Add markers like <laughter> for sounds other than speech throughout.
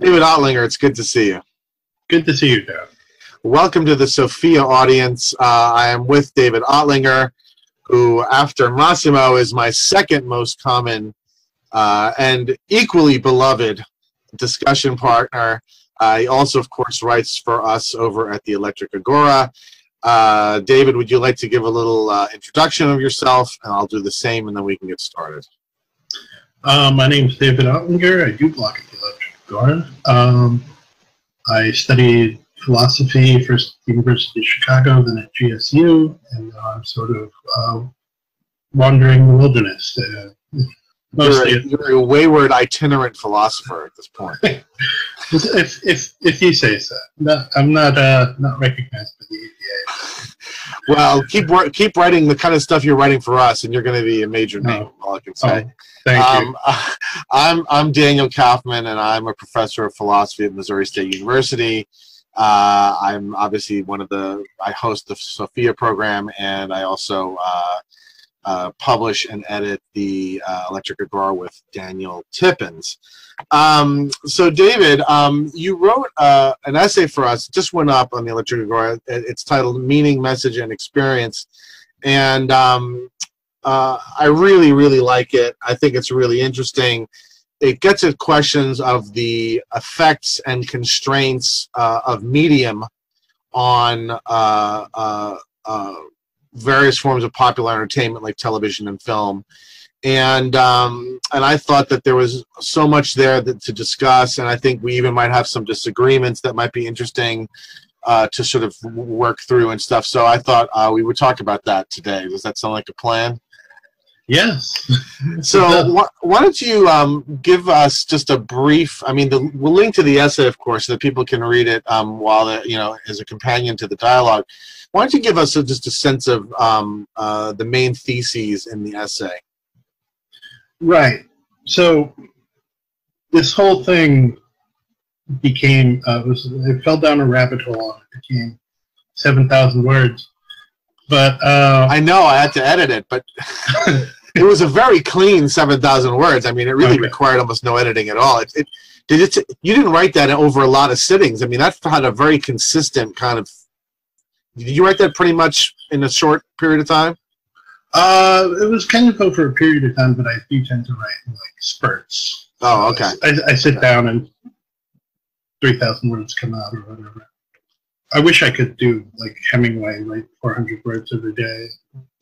David Ottlinger, it's good to see you. Good to see you, Dan. Welcome to the Sophia audience. Uh, I am with David Ottlinger, who, after Massimo, is my second most common uh, and equally beloved discussion partner. Uh, he also, of course, writes for us over at the Electric Agora. Uh, David, would you like to give a little uh, introduction of yourself? And I'll do the same, and then we can get started. Uh, my name is David Ottlinger. I do blog at Um, I studied philosophy first at the University of Chicago, then at GSU, and now I'm sort of uh, wandering the wilderness. Uh, you're a, you're a, wayward itinerant philosopher at this point. <laughs> if, if, if you say so. No, I'm not uh, not recognized by the APA. Well, keep keep writing the kind of stuff you're writing for us, and you're going to be a major name. Oh. All I can say. Oh, thank um, you. <laughs> I'm I'm Daniel Kaufman, and I'm a professor of philosophy at Missouri State University. Uh, I'm obviously one of the I host the Sophia program, and I also uh, uh, publish and edit the uh, Electric Agora with Daniel Tippens. Um, so, David, um, you wrote uh, an essay for us. Just went up on the Electric Agora. It's titled "Meaning, Message, and Experience," and um, uh, I really, really like it. I think it's really interesting. It gets at questions of the effects and constraints uh, of medium on various forms of popular entertainment like television and film and um, and I thought that there was so much there that, to discuss, and I think we even might have some disagreements that might be interesting uh, to sort of work through and stuff. So I thought uh, we would talk about that today. Does that sound like a plan? Yes. <laughs> so wh- why don't you um, give us just a brief? I mean, the, we'll link to the essay, of course, so that people can read it um, while they, you know as a companion to the dialogue. Why don't you give us a, just a sense of um, uh, the main theses in the essay? Right. So this whole thing became uh, was it fell down a rabbit hole and it became seven thousand words. But uh, I know I had to edit it, but <laughs> it was a very clean seven thousand words. I mean, it really okay. required almost no editing at all. It, it did it. You didn't write that over a lot of sittings. I mean, that had a very consistent kind of did you write that pretty much in a short period of time? Uh, it was kind of over a period of time, but I do tend to write in like spurts. Oh, okay. I, I sit okay. down and three thousand words come out or whatever. I wish I could do like Hemingway, like four hundred words every day.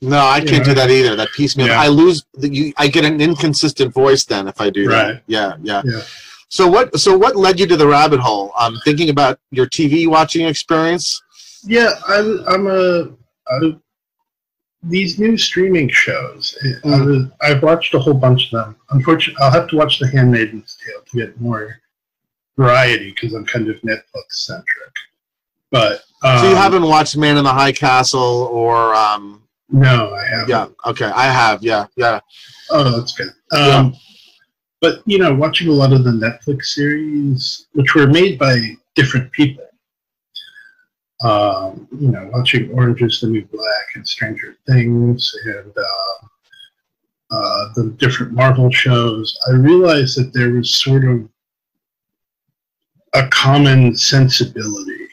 No, I can't know? do that either. That piecemeal. Yeah. I lose. The, you, I get an inconsistent voice then if I do right. that. Yeah, yeah, yeah. So what? So what led you to the rabbit hole? I'm um, thinking about your TV watching experience. Yeah, I, I'm a. I, these new streaming shows. Mm. I have watched a whole bunch of them. Unfortunately, I'll have to watch The Handmaid's Tale to get more variety because I'm kind of Netflix centric. But um, so you haven't watched Man in the High Castle or? Um, no, I haven't. Yeah. Okay, I have. Yeah. Yeah. Oh, that's good. Um, yeah. But you know, watching a lot of the Netflix series, which were made by different people um, you know, watching Orange is the New Black and Stranger Things and uh, uh, the different Marvel shows, I realized that there was sort of a common sensibility,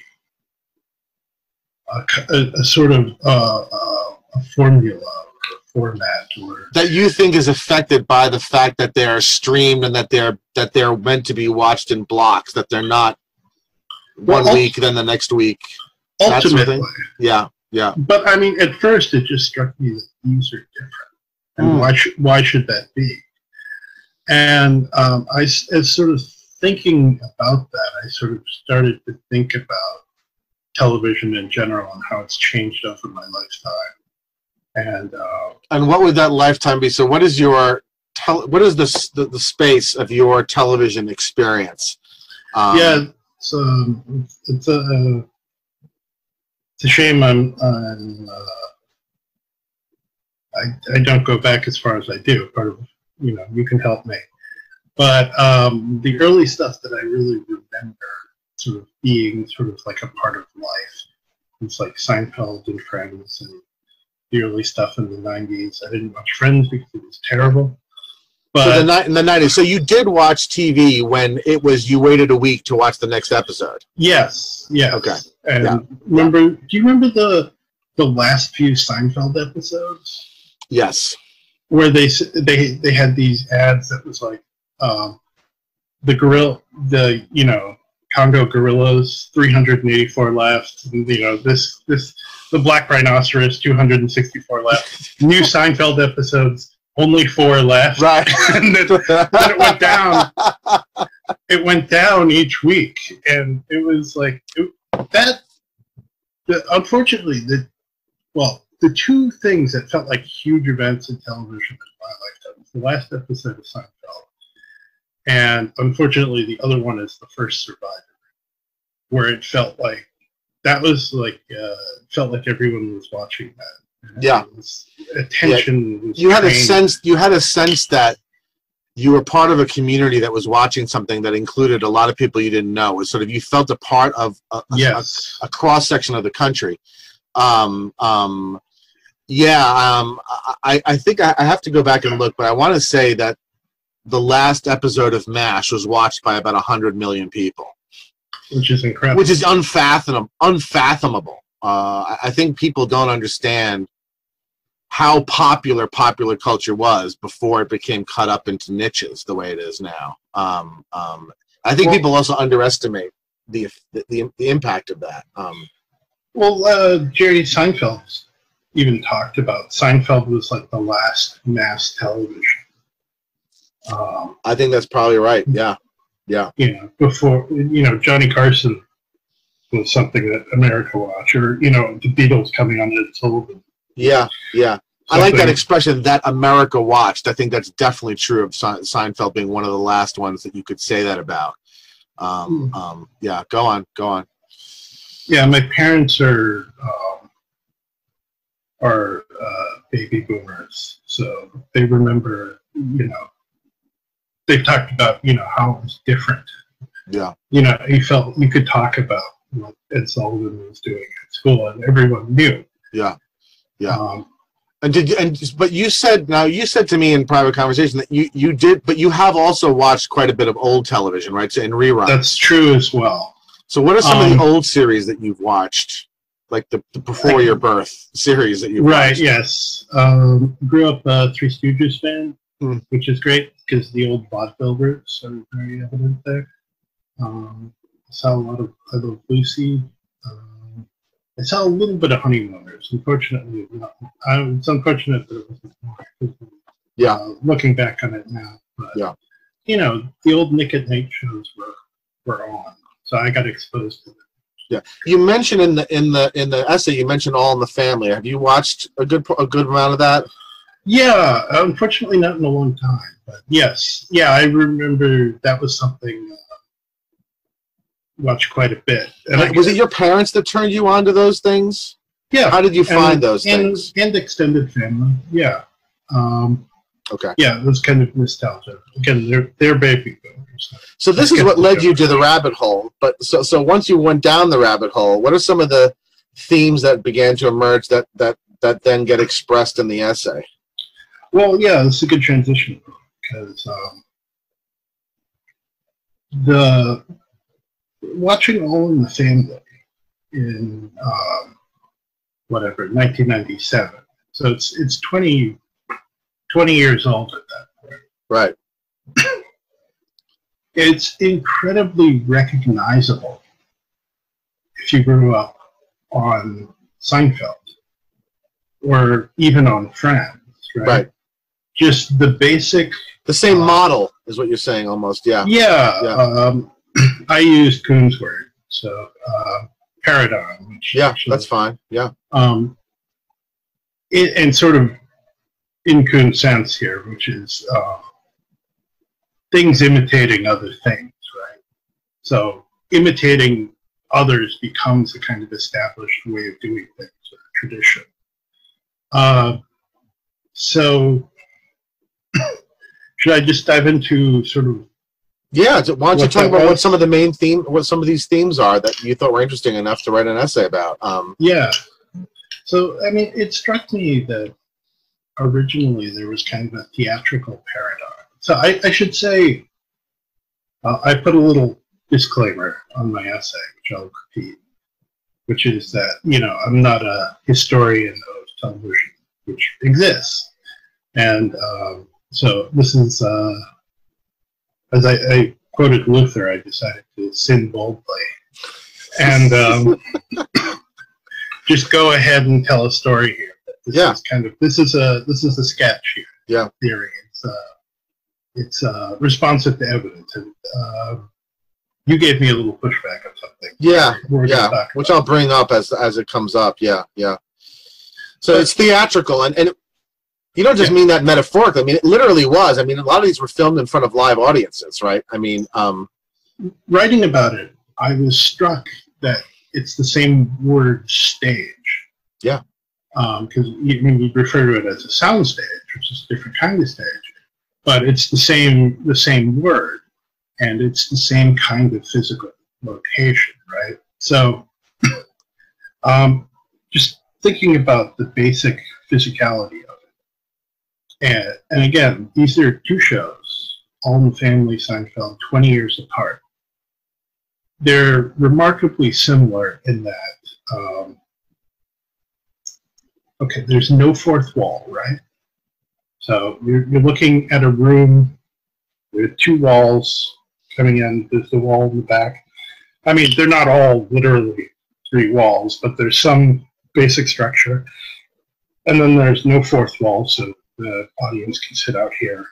a, a, a sort of uh, uh a formula or format or that you think is affected by the fact that they are streamed and that they're that they're meant to be watched in blocks, that they're not one well, week then the next week ultimately. Yeah, yeah. But I mean, at first, it just struck me that these are different, and mm. why should why should that be? And um, I, as sort of thinking about that, I sort of started to think about television in general and how it's changed over my lifetime. And uh, and what would that lifetime be? So, what is your tel- what is the, the, the space of your television experience? Um, yeah, so it's a it's a shame I'm, I'm uh, I, I don't go back as far as I do. Part of you know you can help me, but um, the early stuff that I really remember sort of being sort of like a part of life. It's like Seinfeld and Friends and the early stuff in the '90s. I didn't watch Friends because it was terrible, So the night in the nineties. So you did watch TV when it was you waited a week to watch the next episode. yes, yes. Okay. And Yeah. remember, do you remember the the last few Seinfeld episodes Yes. where they they they had these ads that was like um, the gorilla, the you know Congo gorillas, three hundred and eighty four left, and you know this this the black rhinoceros, two hundred and sixty four left. New Seinfeld episodes, only four left. Right. <laughs> and then, then it went down. It went down each week, and it was like it, that. The, unfortunately, the well, the two things that felt like huge events in television in my lifetime was the last episode of Seinfeld, and unfortunately, the other one is the first Survivor, where it felt like that was like uh, felt like everyone was watching that. Yeah. attention. was you had a sense you had a sense that you were part of a community that was watching something that included a lot of people you didn't know. It was sort of you felt a part of a, a, Yes. a cross section of the country. Um, um, yeah, um, I, I think I, I have to go back and look, but I want to say that the last episode of MASH was watched by about 100 million people, which is incredible. which is unfathomable. unfathomable. Uh, I think people don't understand how popular popular culture was before it became cut up into niches the way it is now. Um, um, I think Well- people also underestimate the, the, the impact of that. Um, well, uh, Jerry Seinfeld even talked about Seinfeld was like the last mass television. Um, I think that's probably right. Yeah, yeah, you know, before you know Johnny Carson was something that America watched, or you know, the Beatles coming on Ed Sullivan. Yeah, yeah. I like that expression that America watched. I think that's definitely true of Seinfeld being one of the last ones that you could say that about. Um, Hmm. um, yeah, go on, go on. Yeah, my parents are um, are uh, baby boomers, so they remember. You know, they talked about you know how it was different. Yeah, You know, you felt you could talk about what Ed Sullivan was doing at school, and everyone knew. yeah. Yeah. Um, And did you, and but you said now you said to me in private conversation that you you did, but you have also watched quite a bit of old television, right? So in reruns. that's true as well. so what are some of um, the old series that you've watched, like the, the before your birth series that you've Right. watched? Yes. Um, grew up a Three Stooges fan, Hmm. which is great because the old vaudeville roots are very evident there. Um, I saw a lot of I Love Lucy. I saw a little bit of Honeymooners. Unfortunately, not, I, it's unfortunate that it wasn't more. Yeah. Uh, looking back on it now, but Yeah. you know, the old Nick at Night shows were were on, so I got exposed to them. Yeah, you mentioned in the in the in the essay you mentioned All in the Family. Have you watched a good a good amount of that? Yeah, unfortunately, not in a long time, but yes, yeah, I remember that was something uh, watched quite a bit. And I, was it your parents that turned you on to those things? Yeah, How did you and- find those and, things? and extended family. Yeah, um, Okay. yeah, it was kind of nostalgia. Again, they're they're baby boomers. So this is what led you to the rabbit hole. But so so once you went down the rabbit hole, what are some of the themes that began to emerge that that that then get expressed in the essay? Well, yeah, it's a good transition because um, the watching All in the Family in um, whatever 1997. So it's it's 20, 20 years old at that point. Right. <coughs> It's incredibly recognizable if you grew up on Seinfeld or even on Friends, right? Right. Just the basic The same Uh, model is what you're saying almost. Yeah. Yeah, Yeah. Um, I used Kuhn's word, so uh, paradigm. Which Yeah, that's fine. Yeah. Um, it, and sort of in Kuhn's sense here, which is uh, things imitating other things, right? So imitating others becomes a kind of established way of doing things, or tradition. Uh, so <coughs> should I just dive into sort of Yeah. Why don't you talk about what some of the main theme, what some of these themes are that you thought were interesting enough to write an essay about? Um, Yeah. So, I mean, it struck me that originally there was kind of a theatrical paradox. so I, I should say, uh, I put a little disclaimer on my essay, which I'll repeat, which is that, you know, I'm not a historian of television, which exists. And um, so this is, uh, as I, I quoted Luther, I decided to sin boldly. And um, <coughs> just go ahead and tell a story here. This Yeah. is kind of this is a this is a sketch here. Yeah. Theory. It's uh it's uh responsive to evidence. And uh, you gave me a little pushback on something. Yeah, yeah, which. I'll bring up as as it comes up. Yeah, yeah. So it's theatrical, and and you don't just Yeah. mean that metaphorically. I mean, it literally was. I mean, a lot of these were filmed in front of live audiences, right? I mean, um, writing about it, I was struck that it's the same word stage. Yeah. Because you, I mean, you refer to it as a sound stage, which is a different kind of stage, but it's the same the same word, and it's the same kind of physical location, right? So, <clears throat> um, just thinking about the basic physicality and and again, these are two shows, All in the Family, Seinfeld, twenty years apart. They're remarkably similar in that um, okay there's no fourth wall right? So you're, you're looking at a room are two walls coming in. There's the wall in the back. I mean they're not all literally three walls but there's some basic structure. And then there's no fourth wall so the audience can sit out here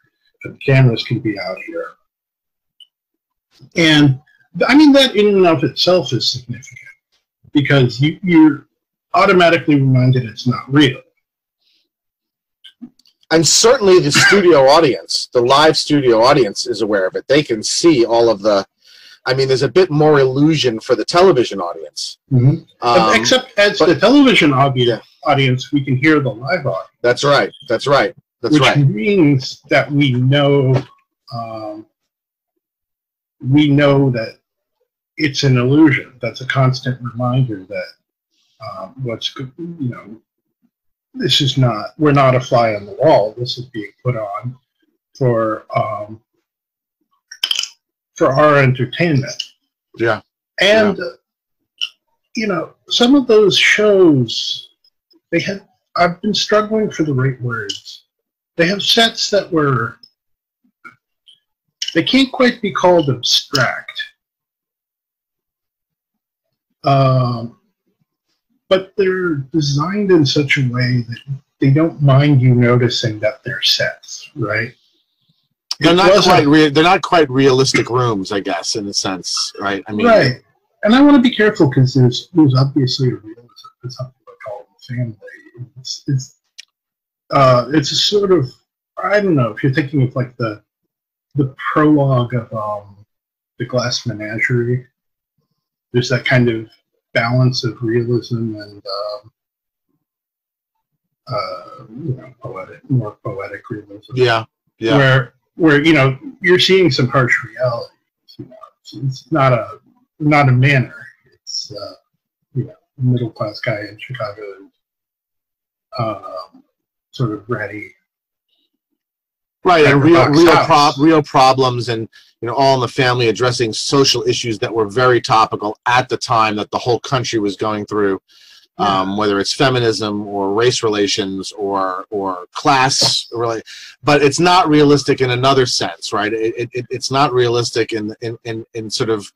the cameras can be out here and I mean, that in and of itself is significant because you, you're automatically reminded it's not real. and certainly the studio <laughs> audience, the live studio audience, is aware of it. They can see all of the. I mean, there's a bit more illusion for the television audience. Um, Except as but- the television audience, audience, we can hear the live audience, that's right. That's right. That's which right. Which means that we know um, we know that it's an illusion. That's a constant reminder that um, what's you know this is not we're not a fly on the wall. This is being put on for um, for our entertainment. Yeah. And uh, you know some of those shows they had I've been struggling for the right words. They have sets that were they can't quite be called abstract. Um, but they're designed in such a way that they don't mind you noticing that they're sets, right? They're not quite. Rea- they're not quite realistic rooms, I guess, in a sense, right? I mean, right. And I want to be careful because there's there's obviously a realism to something like All in the Family. It's it's uh, it's a sort of I don't know if you're thinking of like the the prologue of um, the Glass Menagerie. There's that kind of balance of realism and um, uh, you know poetic, more poetic realism Yeah. Yeah. where where you know you're seeing some harsh realities. You know, it's, it's not a not a manner. It's uh, you know middle class guy in Chicago, and, um, sort of ready. Right, and real, real, pro- real problems, and you know, all in the family addressing social issues that were very topical at the time that the whole country was going through, um, whether it's feminism or race relations or or class really, but it's not realistic in another sense, right? It, it- it, it's not realistic in, in in in sort of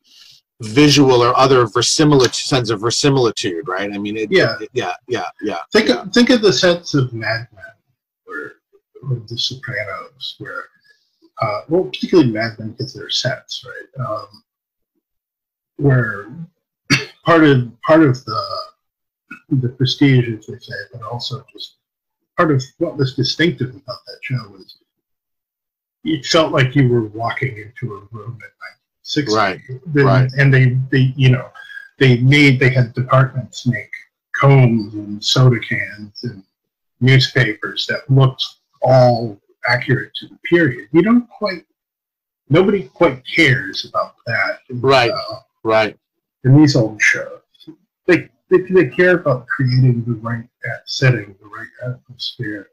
visual or other verisimilitude sense of verisimilitude, right? I mean, it, Yeah. it- yeah, yeah, yeah. Think yeah. of, think of the sets of Mad Men or, or The Sopranos, where uh, well, particularly Mad Men because they're sets, right? Um, where <coughs> part of part of the the prestige, as they say, but also just part of what was distinctive about that show was it felt like you were walking into a room at 1960. Right, The- right. And they, they, you know, they made, they had departments make combs and soda cans and newspapers that looked all accurate to the period. You don't quite, nobody quite cares about that. Right, Uh, right. in these old shows. They, they, they care about creating the right setting, the right atmosphere,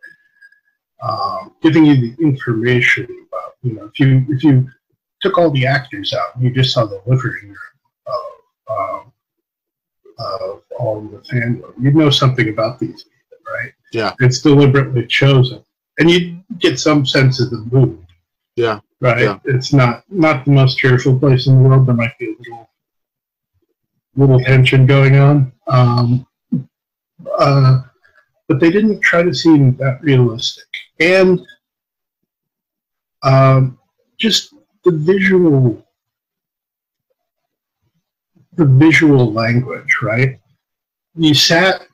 um, giving you the information about You know, if you if you took all the actors out, and you just saw the living room of, um, of all the fandom, you'd know something about these people, right? Yeah. It's deliberately chosen, and you get some sense of the mood. Yeah. Right. Yeah. It's not not the most cheerful place in the world. There might be a little little tension going on. Um, uh, but they didn't try to seem that realistic. And um, just the visual, the visual language, right? You sat.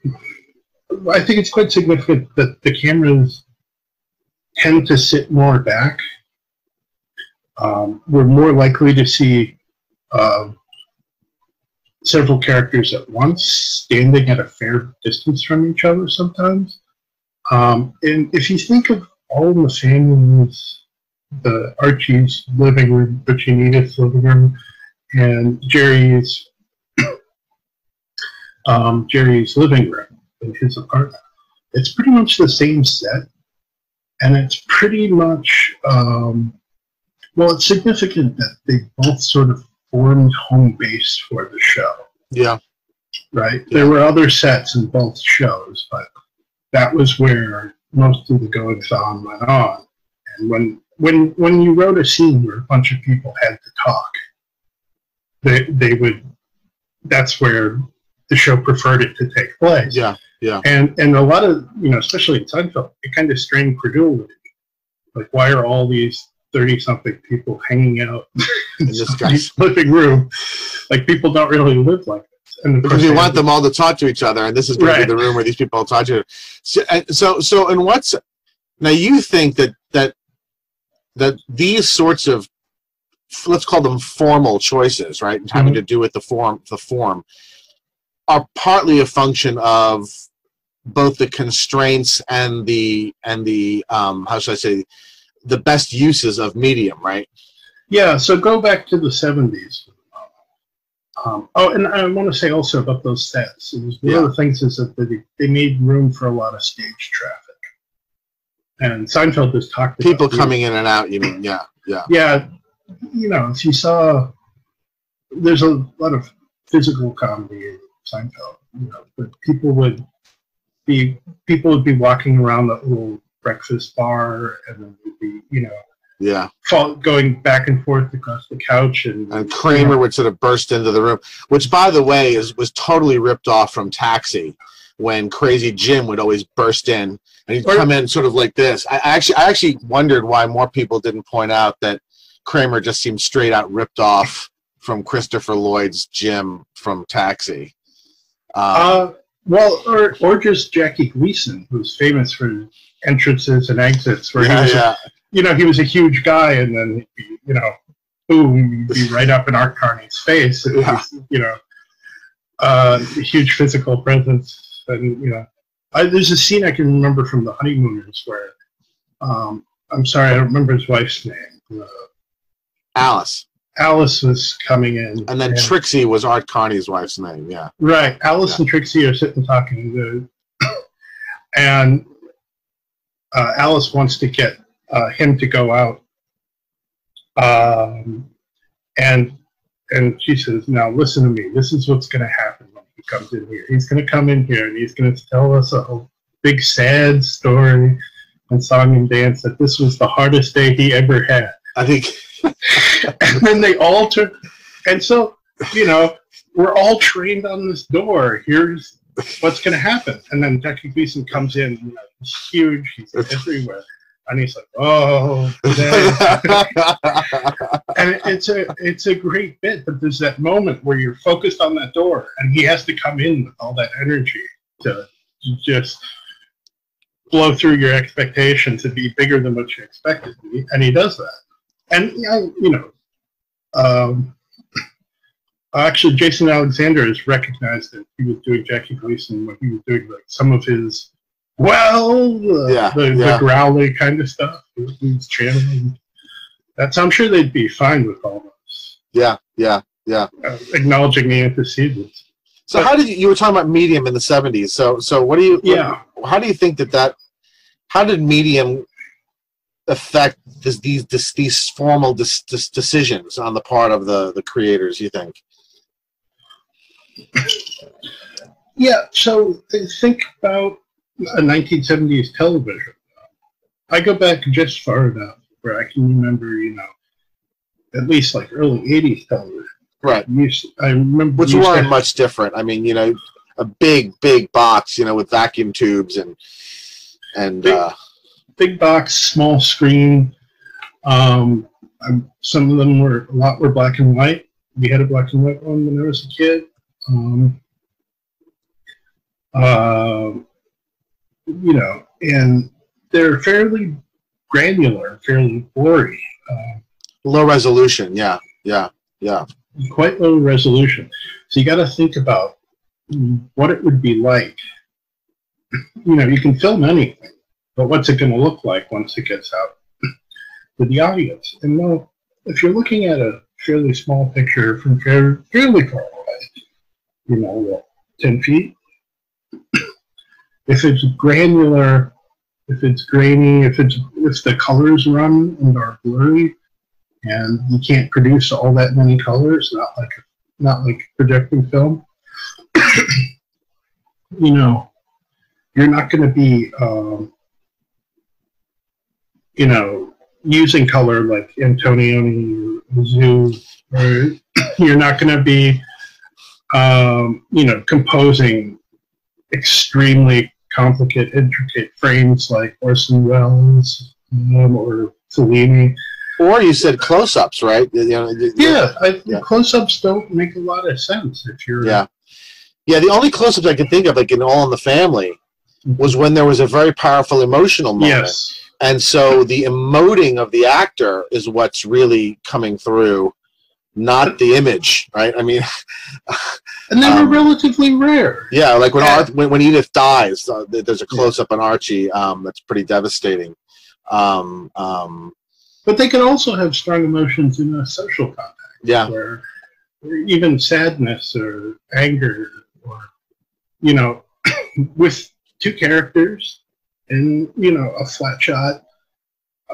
I think it's quite significant that the cameras tend to sit more back. Um, we're more likely to see uh, several characters at once, standing at a fair distance from each other sometimes. Um, and if you think of all the families, the Archie's living room, Archie and Edith's living room, and Jerry's <coughs> um, Jerry's living room in his apartment, it's pretty much the same set, and it's pretty much um, well, it's significant that they both sort of formed home base for the show, Yeah. right? There were other sets in both shows, but that was where most of the goings on went on. And when when when you wrote a scene where a bunch of people had to talk, they they would that's where the show preferred it to take place. Yeah. Yeah. And and a lot of you know, especially in Seinfeld, it kind of strained credulity. Like, why are all these thirty something people hanging out <laughs> In this guy's living room? Like, people don't really live like this. And because they want them all to talk to each other, and this is going to be the room where these people all talk to. you. So, so, so, and what's now? You think that that that these sorts of let's call them formal choices, right, having Mhm. to do with the form, the form, are partly a function of both the constraints and the and the um, how should I say the best uses of medium, right? Yeah, so go back to the seventies. Um, oh, and I want to say also about those sets. It was one of the things is that they, they made room for a lot of stage traffic, and Seinfeld has talked about People the- coming in and out. You mean, yeah, yeah, Yeah, you know, if you saw, there's a lot of physical comedy in Seinfeld. You know, but people would be people would be walking around that little breakfast bar, and then we'd be you know yeah. fall, going back and forth across the couch, and and Kramer would sort of burst into the room, which, by the way, is was totally ripped off from Taxi, when Crazy Jim would always burst in and he'd come in sort of like this. I I actually, I actually wondered why more people didn't point out that Kramer just seemed straight out ripped off from Christopher Lloyd's Jim from Taxi. Um, Uh, well, or or just Jackie Gleason, who's famous for entrances and exits, where he yeah, was, yeah, you know, he was a huge guy, and then he'd be, you know, boom, he'd be right up in Art Carney's face, and Yeah. he's, you know, uh, a huge physical presence, and you know, I, there's a scene I can remember from The Honeymooners where, um, I'm sorry, I don't remember his wife's name. Uh, Alice, Alice was coming in, and then Trixie was Art Carney's wife's name. Yeah, Right. Alice and Trixie are sitting talking, to, <coughs> and uh, Alice wants to get uh, him to go out, um, and and she says, "Now listen to me. This is what's going to happen when he comes in here. He's going to come in here and he's going to tell us a whole big sad story and song and dance that this was the hardest day he ever had." I think <laughs> and then they all turn. And so, you know, we're all trained on this door. Here's what's going to happen. And then Jackie Gleason comes in. You know, he's huge. He's everywhere. And he's like, oh, <laughs> and it's a it's a great bit. But there's that moment where you're focused on that door, and he has to come in with all that energy to just blow through your expectations to be bigger than what you expected, and he does that. And you know, you know um, actually, Jason Alexander has recognized that he was doing Jackie Gleason when he was doing like some of his well, the, Yeah, the, yeah. the growly kind of stuff. He was- he was channeling. That's I'm sure they'd be fine with all those, yeah, yeah. uh, acknowledging the antecedents. So how did you, you were talking about medium in the seventies? So so what do you Yeah. how do you think that that how did medium affect this, these this, these formal dis, dis, decisions on the part of the the creators? You think? Yeah, so think about a 1970s television. I go back just far enough where I can remember, you know, at least like early 80s television. Right. Used, I remember. Which weren't much different. I mean, you know, a big, big box, you know, with vacuum tubes and and Big- uh, big box, small screen. Um, um, some of them were a lot were black and white. We had a black and white one when I was a kid. Um, uh, you know, and they're fairly granular, fairly blurry, uh, low resolution. Yeah, yeah, yeah. quite low resolution. So you got to think about what it would be like. You know, you can film anything, but what's it going to look like once it gets out to the audience? And well, if you're looking at a fairly small picture from fairly far away, you know, what, 10 feet, if it's granular, if it's grainy, if it's if the colors run and are blurry, and you can't produce all that many colors, not like not like projecting film. <clears throat> you know, you're not going to be, um, you know, using color like Antonioni or Ozu, <clears throat> you're not going to be, um, you know, composing extremely complicated, intricate frames like Orson Welles um, or Fellini. Or you said close-ups, right? You know, you- Yeah, I, Yeah. close-ups don't make a lot of sense if you're. Yeah. Yeah, the only close-ups I can think of, like in All in the Family, was when there was a very powerful emotional moment. Yes. And so the emoting of the actor is what's really coming through, not the image, right? I mean, And they were Um, relatively rare. yeah, like when Yeah. Arth, when, when Edith dies, uh, there's a close-up on Archie um, that's pretty devastating. Um, um, But they can also have strong emotions in a social context, yeah, where where even sadness or anger or, you know, <coughs> with two characters and, you know, a flat shot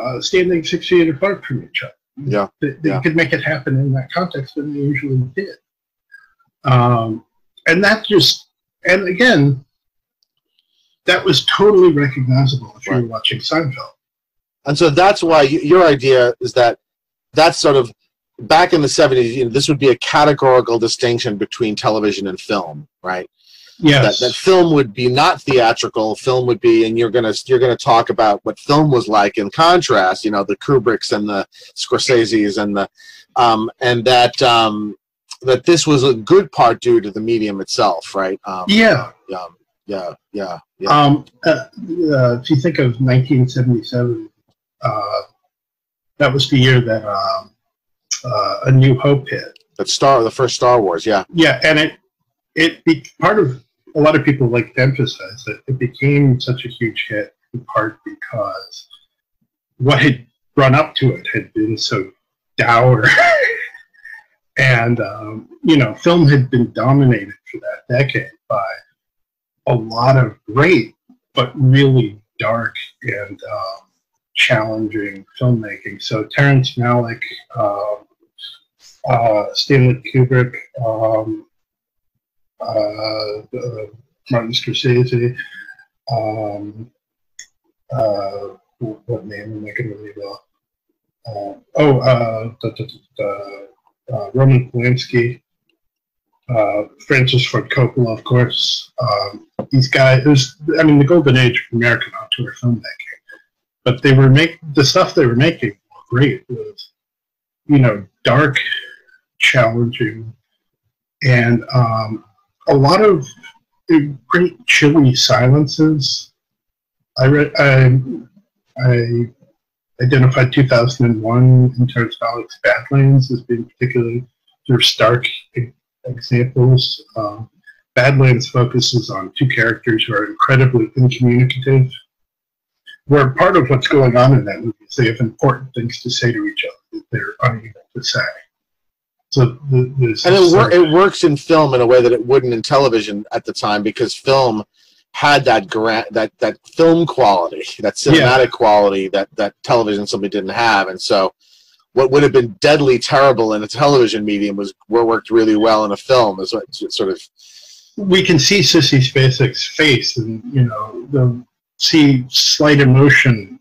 uh, standing six feet apart from each other. Yeah, They, they yeah. could make it happen in that context, and they usually did. Um, and that just, and again, that was totally recognizable if you were watching Seinfeld. and so that's why your idea is that that's sort of back in the 70s. You know, this would be a categorical distinction between television and film, right? Yes. that, that film would be not theatrical film would be and you're gonna you're gonna talk about what film was like in contrast you know the kubricks and the scorsese's and the um and that um that this was a good part due to the medium itself right um yeah. yeah yeah yeah yeah Um, uh, uh, if you think of 1977, uh, that was the year that um, uh, A New Hope hit. that star the first star wars yeah Yeah, and it it be part of a lot of people like to emphasize that it became such a huge hit in part because what had run up to it had been so dour, <laughs> and um, you know, film had been dominated for that decade by a lot of great but really dark and um, challenging filmmaking. So Terrence Malick, uh, uh, Stanley Kubrick, um, Martin Scorsese, um, uh, what name am I going to leave off? Uh, oh, uh, uh, Roman Polanski, uh, Francis Ford Coppola, of course. Um, these guys, it was, I mean, the golden age of American auteur filmmaking. But they were make the stuff they were making great. It was, you know, dark, challenging, and um, a lot of great chilly silences. I read, I, I identified 2001 in terms of Alex Badlands as being particularly sort of stark examples. Um, Badlands focuses on two characters who are incredibly incommunicative. Where part of what's going on in that movie is they have important things to say to each other that they're unable to say. So the, the and it, wor- it works in film in a way that it wouldn't in television at the time because film had that gra- that that film quality, that cinematic quality that that television simply didn't have, and so what would have been deadly terrible in a television medium was worked really well in a film. Is what sort of we can see Sissy Spacek's face, and you know, the see slight emotion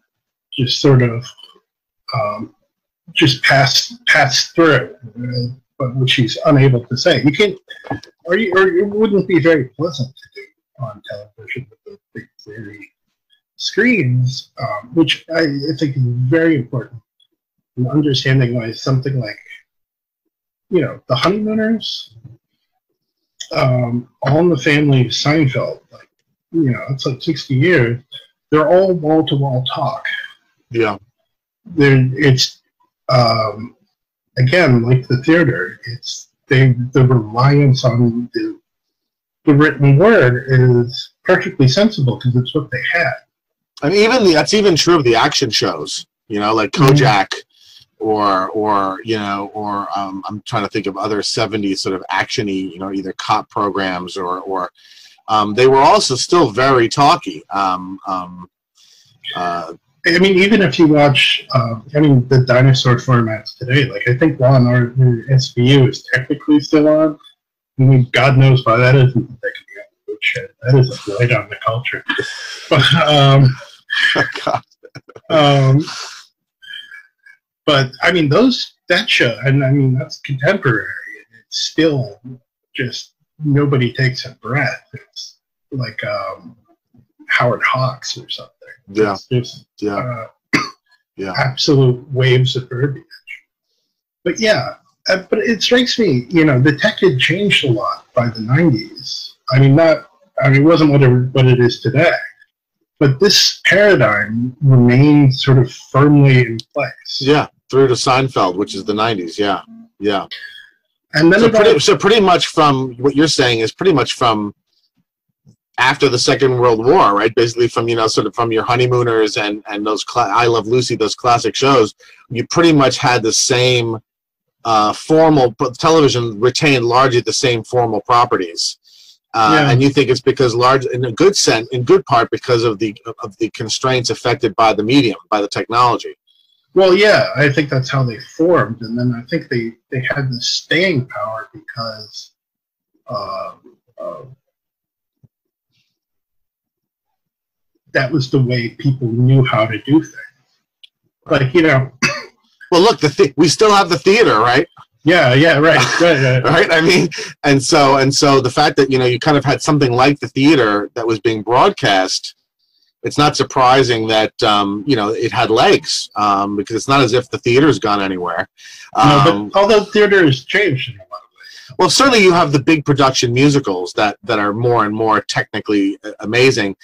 just sort of um, just pass pass through, uh, but which he's unable to say. You can, or, you, or it wouldn't be very pleasant to do on television with the big cleary screens, um, which I, I think is very important. in Understanding why something like, you know, the honeymooners, um, All in the Family, Seinfeld, like, you know, it's like 60 years. They're all wall to wall talk. Yeah. There, it's um, again like the theater. It's they the reliance on the the written word is perfectly sensible because it's what they had. And even the, that's even true of the action shows. You know, like Mm-hmm. Kojak, or or you know, or um, I'm trying to think of other '70s sort of actiony, you know, either cop programs or or um, they were also still very talky. Um, um, uh, I mean, even if you watch, uh, I mean, the dinosaur formats today, like I think Law and Order SVU is technically still on. I mean, God knows why that isn't. That could be on the woodshed. That is a blight on the culture. But, um, God, <laughs> um, but I mean, those that show, and I mean, that's contemporary. It's still just nobody takes a breath. It's like um, Howard Hawks or something. Yeah. It's just yeah, uh, <coughs> Yeah. absolute waves of verbiage. But yeah, uh, but it strikes me, you know, the tech had changed a lot by the '90s. I mean, not, I mean, it wasn't what it, what it is today, but this paradigm remained sort of firmly in place. yeah. Through to Seinfeld, which is the '90s. Yeah, yeah. and then So pretty, so pretty much from what you're saying is pretty much from after the Second World War, right? Basically from you know sort of from your honeymooners and and those cla I Love Lucy, those classic shows. You pretty much had the same uh, formal but television retained largely the same formal properties. Uh, Yeah. And you think it's because large, in a good sense, in good part, because of the of the constraints affected by the medium, by the technology. well, yeah, I think that's how they formed, and then I think they they had the staying power because. Uh, that was the way people knew how to do things. Like you know, <coughs> Well, look, the th- we still have the theater, right? yeah, yeah, right, right, right. <laughs> right i mean and so and so the fact that you know you kind of had something like the theater that was being broadcast it's not surprising that um, you know it had legs um, because it's not as if the theater's gone anywhere No, um, but although theater has changed in a lot of ways. well certainly you have the big production musicals that that are more and more technically uh, amazing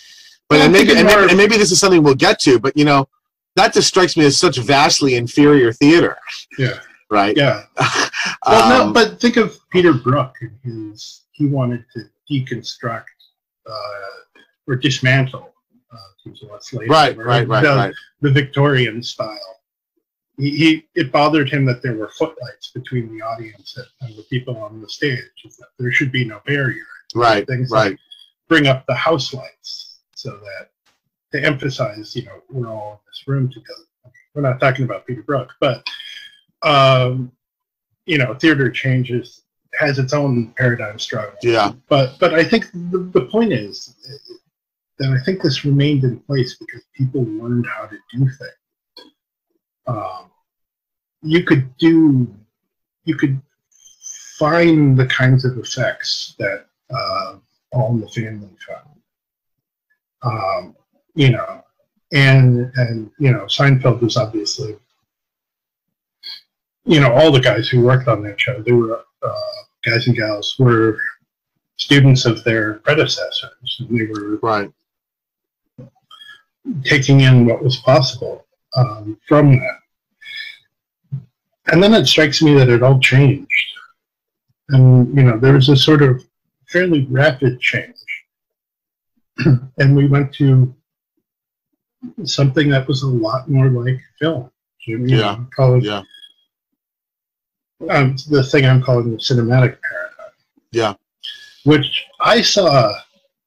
but and maybe, and maybe and maybe this is something we'll get to but you know that just strikes me as such vastly inferior theater Yeah, right yeah. <laughs> Well, no, Um, but think of Peter Brook and his. He wanted to deconstruct uh, or dismantle. Uh, he was a lot later, right or right right the, right the Victorian style. He, he it bothered him that there were footlights between the audience and, and the people on the stage. is That there should be no barrier. right Things right like bring up the house lights so that to emphasize, you know, we're all in this room together. We're not talking about Peter Brook, but um, you know, theater changes has its own paradigm struggle. yeah But but I think the, the point is that I think this remained in place because people learned how to do things. Um, you could do, you could find the kinds of effects that uh, All in the Family found. Um, you know, and and you know, Seinfeld was obviously, you know, all the guys who worked on that show, they were uh, guys and gals were students of their predecessors, and they were right taking in what was possible um, from that. And then it strikes me that it all changed. And, you know, there was a sort of fairly rapid change. <clears throat> and we went to something that was a lot more like film. You know, Yeah. call it- yeah um, the thing I'm calling the cinematic paradigm. Yeah. Which I saw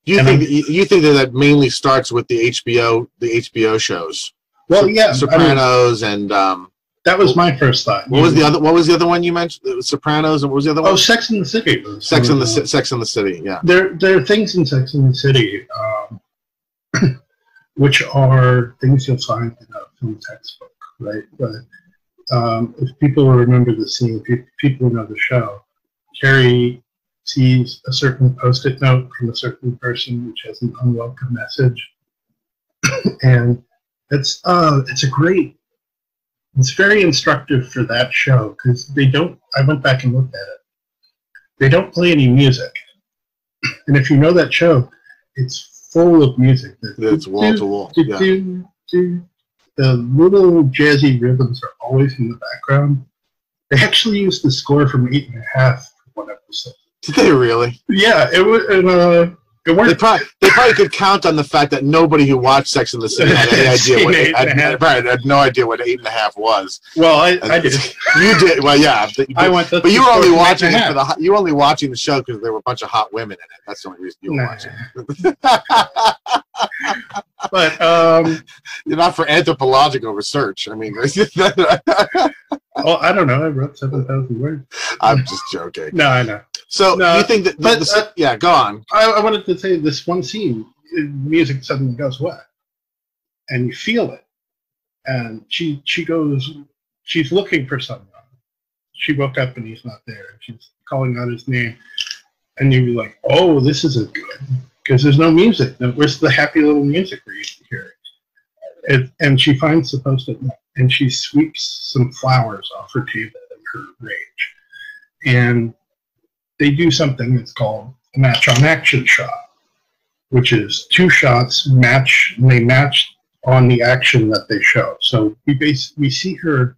Do You think I'm- you think that that mainly starts with the HBO the HBO shows? Well, yeah, I mean, Sopranos and um, that was my first thought. what was the other? What was the other one you mentioned? It was Sopranos and what was the other one? Oh, Sex in the City. Sex in the Ci- Sex in the City. Yeah. there there are things in Sex in the City um, <clears throat> which are things you'll find in a film textbook, right? But um, if people remember the scene, pe- people know the show, Carrie sees a certain post-it note from a certain person which has an unwelcome message, <clears throat> and it's uh, it's a great. It's very instructive for that show because they don't. I went back and looked at it. They don't play any music. And if you know that show, it's full of music. It's wall to wall. Yeah. do, do. The little jazzy rhythms are always in the background. They actually used the score from Eight and a Half for one episode. <laughs> Did they really? Yeah, it was. And, uh, it They probably they probably could count on the fact that nobody who watched Sex in the City had any <laughs> idea what eight eight, and a had, had no idea what eight and a half was. Well, I, I did. <laughs> You did well, yeah. But, I went. but you were only watching it for the you were only watching the show because there were a bunch of hot women in it. That's the only reason you were Nah. watching. <laughs> But um, You're not for anthropological research. I mean, oh, I don't know. I wrote seven thousand words. I'm just joking. No, I know. So No, you think that? but, the, uh, yeah, go on. I, I wanted to say this one scene, uh, music suddenly goes away, and you feel it. And she she goes, she's looking for someone. She woke up and he's not there. She's calling out his name, and you're like, oh, this isn't good because there's no music. Where's the happy little music we're used to? And, and she finds the post-it note, and she sweeps some flowers off her table in her rage, and they do something that's called a match on action shot, which is two shots match, they match on the action that they show. So we base, we see her,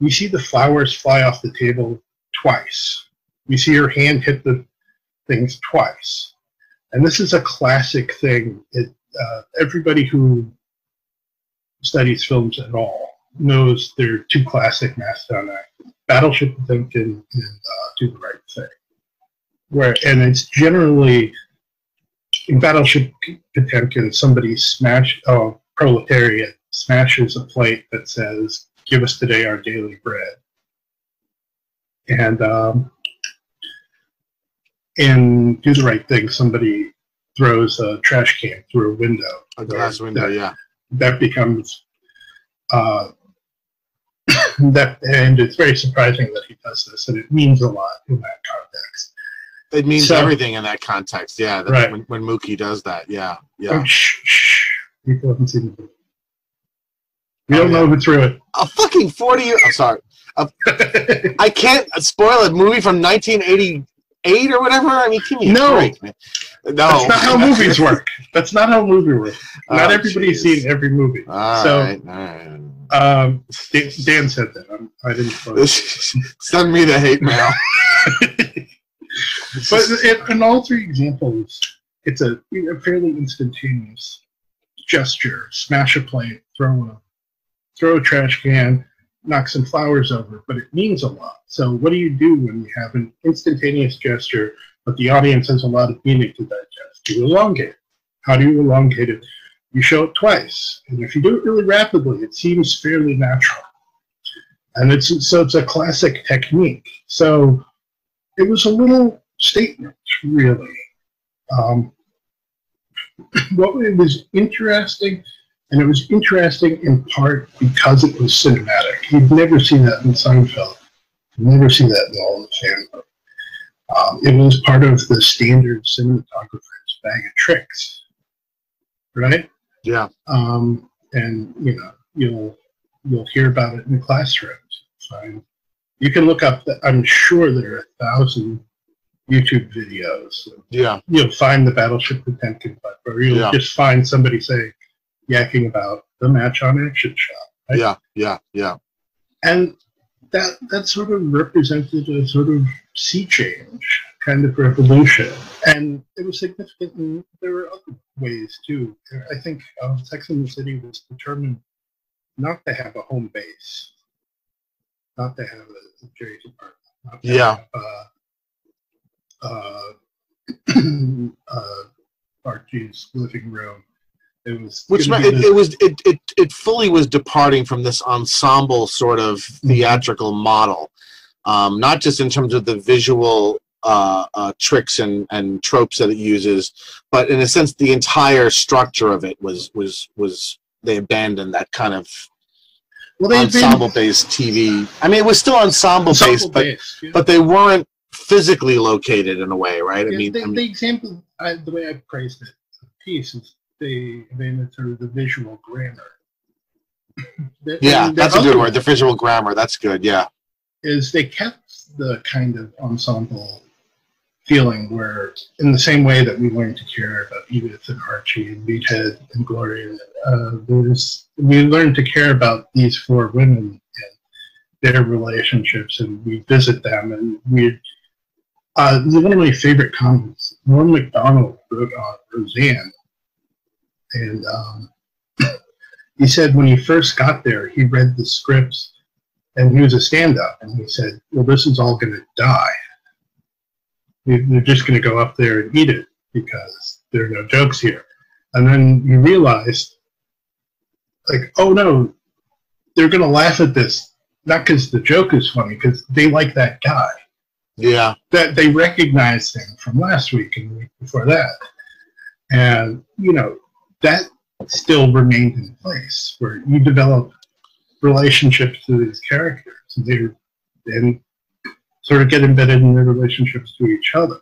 we see the flowers fly off the table twice. We see her hand hit the things twice. And this is a classic thing. It, uh, everybody who studies films at all knows there are two classic match on actions, Battleship Potemkin and uh, Do the Right Thing where and it's generally in Battleship Potemkin, somebody smash oh proletariat smashes a plate that says "Give us today our daily bread," and um, in Do the Right Thing, somebody throws a trash can through a window. A glass window. That, Yeah. That becomes. Uh, <coughs> that and it's very surprising that he does this, and it means a lot in that context. It means So- everything in that context. Yeah. That, Right. When, when Mookie does that. Yeah. Oh, Yeah. shh, shh. People haven't seen it. We Oh, don't know if it's ruined. A fucking forty year. I'm sorry. I can't spoil a movie from 1988 or whatever. I mean, give me No. break. No. That's not how movies <laughs> work. That's not how movies work. Not Oh, everybody's jeez. seen every movie. All so, right, um, Dan, Dan said that. I'm, I didn't. <laughs> Send me the hate mail. <laughs> but it, in all three examples, it's a, a fairly instantaneous gesture. Smash a plate, throw a throw a trash can, knock some flowers over, but it means a lot. So what do you do when you have an instantaneous gesture, but the audience has a lot of meaning to digest? You elongate. it. How do you elongate it? You show it twice, and if you do it really rapidly, it seems fairly natural. And it's so it's a classic technique. So it was a little statement, really. Um, <clears throat> what it was interesting, and it was interesting in part because it was cinematic. You'd never see that in Seinfeld. You'd never see that in All the Family. Um, it was part of the standard cinematographer's bag of tricks, right? Yeah. Um, and you know, you'll you'll hear about it in classrooms. Fine. You can look up. The, I'm sure there are a thousand YouTube videos. Yeah. You'll find the Battleship Potemkin clip, or you'll Yeah. just find somebody say yakking about the match on action shot. Right? Yeah. Yeah. Yeah. And that that sort of represented a sort of sea change kind of revolution. And it was significant in there were other ways too. I think um, Sex and the City was determined not to have a home base, not to have a, a Jerry's apartment. Not to Yeah. Have, uh, uh, <clears throat> uh, Archie's living room. It was Which meant it, it was it, it it fully was departing from this ensemble sort of theatrical model, um, not just in terms of the visual uh, uh, tricks and, and tropes that it uses, but in a sense the entire structure of it was was was they abandoned that kind of well, they've been ensemble based TV. I mean, it was still ensemble based, but based, yeah. but they weren't physically located in a way, right? I mean, the, I mean the example, I, the way I praised it, the piece is they invented sort of the visual grammar. The- yeah, that's a good word. The visual grammar. That's good. Yeah. Is they kept the kind of ensemble feeling where, in the same way that we learned to care about Edith and Archie and Meathead and Gloria, uh, there's we learned to care about these four women and their relationships, and we visit them, and we. Uh, one of my favorite comments, Norm Macdonald wrote on Roseanne, and um, <coughs> he said when he first got there, he read the scripts, and he was a stand-up, and he said, "Well, this is all going to die. They- They're just going to go up there and eat it because there are no jokes here." And then you realize, like, oh no, they're going to laugh at this not because the joke is funny, because they like that guy Yeah. that they recognized him from last week and the week before that. And, you know, that still remained in place where you develop relationships to these characters they and sort of get embedded in their relationships to each other.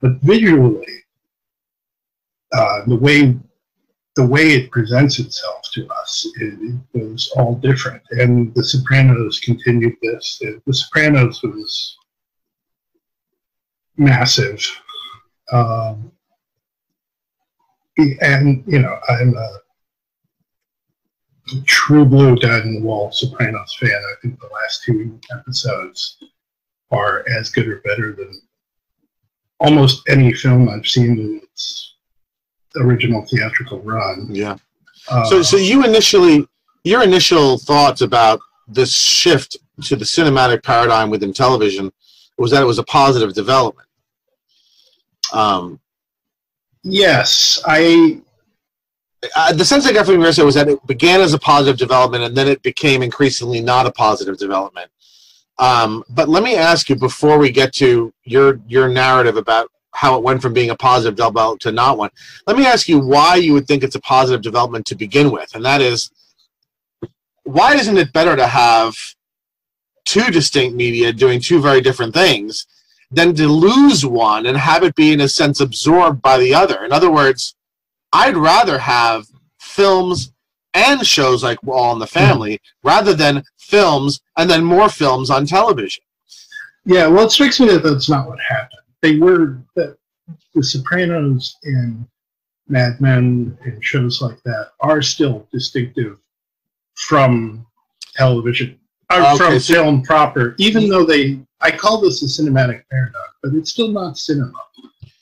But visually, uh, the way the way it presents itself to us it, it was all different. And The Sopranos continued this. The Sopranos was massive. Um, and, you know, I'm a true blue dyed in the wall Sopranos fan. I think the last two episodes are as good or better than almost any film I've seen in its original theatrical run. Yeah. Uh, So, so you initially, your initial thoughts about this shift to the cinematic paradigm within television was that it was a positive development. Um, yes, I uh, the sense I got from your was that it began as a positive development and then it became increasingly not a positive development. Um, but let me ask you before we get to your your narrative about how it went from being a positive development to not one. Let me ask you why you would think it's a positive development to begin with, and that is why isn't it better to have two distinct media doing two very different things than to lose one and have it be in a sense absorbed by the other? In other words, I'd rather have films and shows like All in the Family rather than films and then more films on television. Yeah, well, it strikes me that that's not what happened. They were the, the Sopranos and Mad Men and shows like that are still distinctive from television, or Okay, from so- film proper. Even though they, I call this a cinematic paradox, but it's still not cinema.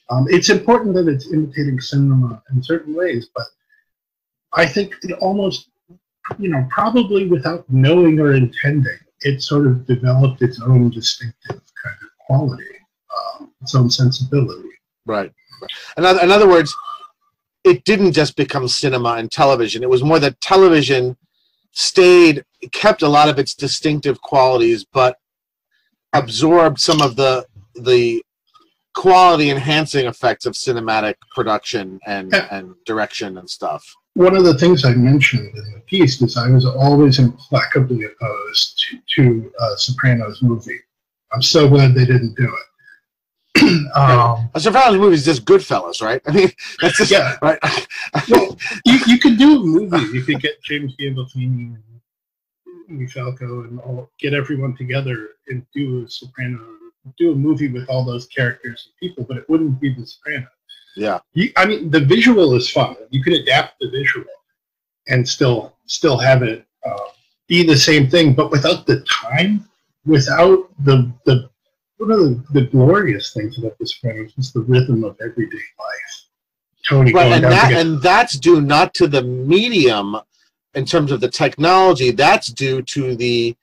Um, it's important that it's imitating cinema in certain ways, but I think it almost, you know, probably without knowing or intending, it sort of developed its own distinctive kind of quality, um, its own sensibility. Right. In other, in other words, it didn't just become cinema and television. It was more that television stayed, kept a lot of its distinctive qualities, but absorbed some of the the quality enhancing effects of cinematic production and, Yeah. and direction and stuff. One of the things I mentioned in the piece is I was always implacably opposed to, to a Sopranos movie. I'm so glad they didn't do it. <clears throat> um, A Sopranos movie is just Goodfellas, right? I mean, <laughs> that's just yeah, right. well, <laughs> you, you could do a movie. You could get James Gandolfini and Edie Falco and all, get everyone together and do a Soprano, do a movie with all those characters and people, but it wouldn't be The Sopranos. yeah, You, I mean, the visual is fun. You can adapt the visual and still still have it uh, be the same thing, but without the time, without the the one of the, the glorious things about The Sopranos is the rhythm of everyday life. Tony right, and that and that's due not to the medium in terms of the technology. That's due to the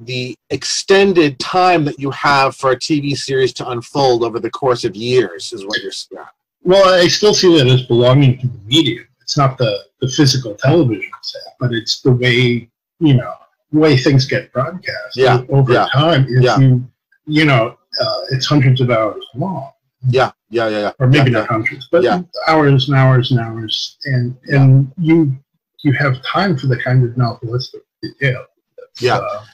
the extended time that you have for a TV series to unfold over the course of years. Is what you're. Yeah. Well, I still see that as belonging to the medium. It's not the, the physical television set, but it's the way, you know, the way things get broadcast Yeah, over yeah, time. If yeah. you, you know, uh, it's hundreds of hours long, Yeah, yeah, yeah, yeah. or maybe yeah, not hundreds, but Yeah. hours and hours and hours. And, and you, you have time for the kind of novelistic detail. Yeah. uh,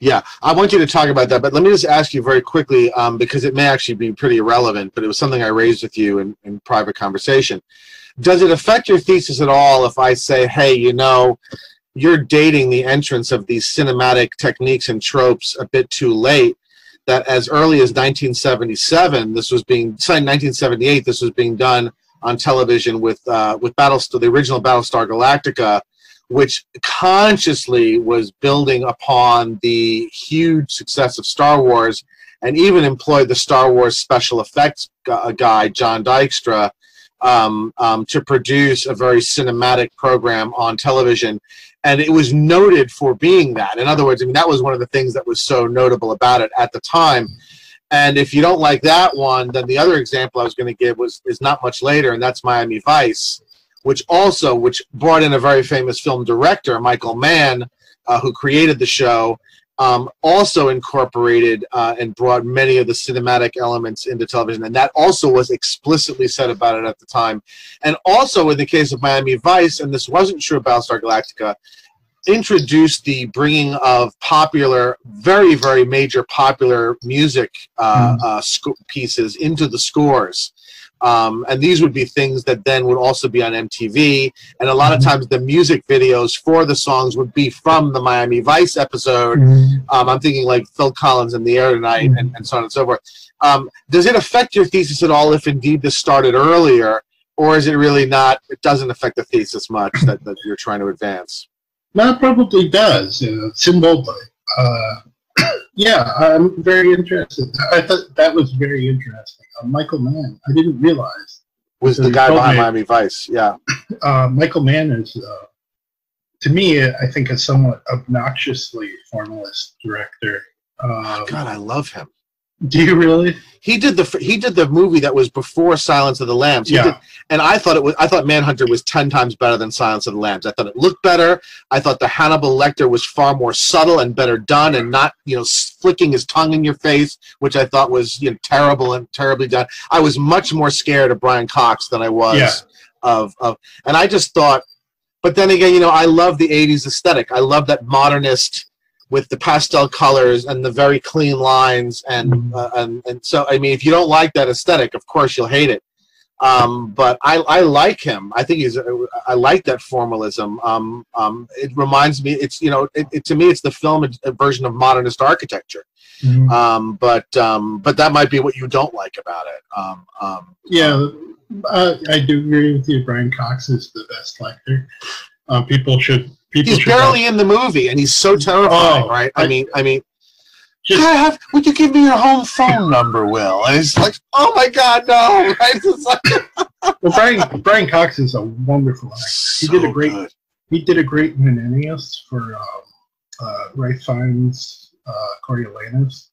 Yeah, I want you to talk about that, but let me just ask you very quickly um, because it may actually be pretty irrelevant, but it was something I raised with you in, in private conversation. Does it affect your thesis at all if I say, hey, you know, you're dating the entrance of these cinematic techniques and tropes a bit too late? That as early as 1977, this was being, sorry, 1978, this was being done on television with uh, with Battlestar, the original Battlestar Galactica, which consciously was building upon the huge success of Star Wars and even employed the Star Wars special effects uh, guy, John Dykstra, um, um, to produce a very cinematic program on television. And it was noted for being that. In other words, I mean, that was one of the things that was so notable about it at the time. And if you don't like that one, then the other example I was going to give was is not much later, and that's Miami Vice which also which brought in a very famous film director michael mann uh, who created the show um, also incorporated uh, and brought many of the cinematic elements into television. And that also was explicitly said about it at the time. And also in the case of miami vice and this wasn't true about star galactica introduced the bringing of popular very very major popular music uh, uh, sc- pieces into the scores um, and these would be things that then would also be on MTV. And a lot of Mhm. times the music videos for the songs would be from the Miami Vice episode. Um, I'm thinking like Phil Collins in the air tonight and, and so on and so forth. Um, does it affect your thesis at all if indeed this started earlier? Or is it really not, it doesn't affect the thesis much that, that you're trying to advance? That probably does, uh, symbolically. Uh, yeah, I'm very interested. I thought that was very interesting. Uh, Michael Mann, I didn't realize. Was the guy behind Miami Vice? Yeah. <clears throat> Uh, Michael Mann is, uh, to me, I think, a somewhat obnoxiously formalist director. Uh, God, I love him. <laughs> do you really? He did the he did the movie that was before Silence of the Lambs. He Yeah. did, and I thought it was I thought Manhunter was ten times better than Silence of the Lambs. I thought it looked better. I thought the Hannibal Lecter was far more subtle and better done, and not you know flicking his tongue in your face, which I thought was you know terrible and terribly done. I was much more scared of Brian Cox than I was Yeah. of of, and I just thought. But then again, you know, I love the '80s aesthetic. I love that modernist with the pastel colors and the very clean lines and Mhm. uh, and and so I mean if you don't like that aesthetic of course you'll hate it um, but I, I like him I think he's I like that formalism um, um, it reminds me it's you know it, it, to me it's the film version of modernist architecture um, but um, but that might be what you don't like about it um, um, Yeah, uh, I do agree with you. Brian Cox is the best actor. Uh, people should. People he's barely in the movie and he's so terrifying Oh, right I, I- mean I mean Just- Can I have? Would you give me your home phone <laughs> number, Will? And it's like, oh my God, no! <laughs> Right? Like, <laughs> Well, Brian Brian Cox is a wonderful actor. He did a great- good. He did a great Menenius for um, uh, Ralph Fiennes' uh, Coriolanus,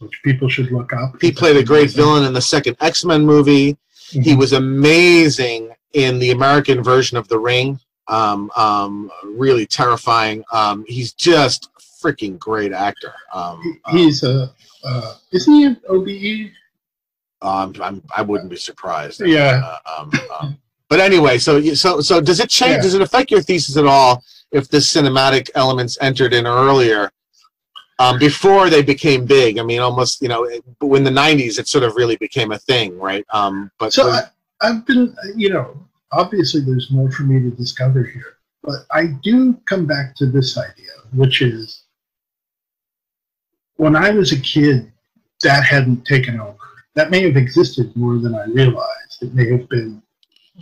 which people should look up. He played a great villain in the second X Men movie. He Mhm. was amazing in the American version of The Ring. Um, um, really terrifying. Um, he's just freaking great actor. Um, He's a. Uh, isn't he an OBE? um, I'm, I wouldn't be surprised. Yeah. Uh, um, um, but anyway, so so so does it change? Yeah. Does it affect your thesis at all if the cinematic elements entered in earlier? Um, before they became big, I mean, almost you know, it- in the '90s, it sort of really became a thing, right? Um, but So I, I've been, you know, obviously there's more for me to discover here, but I do come back to this idea, which is when I was a kid, that hadn't taken over. That may have existed more than I realized. It may have been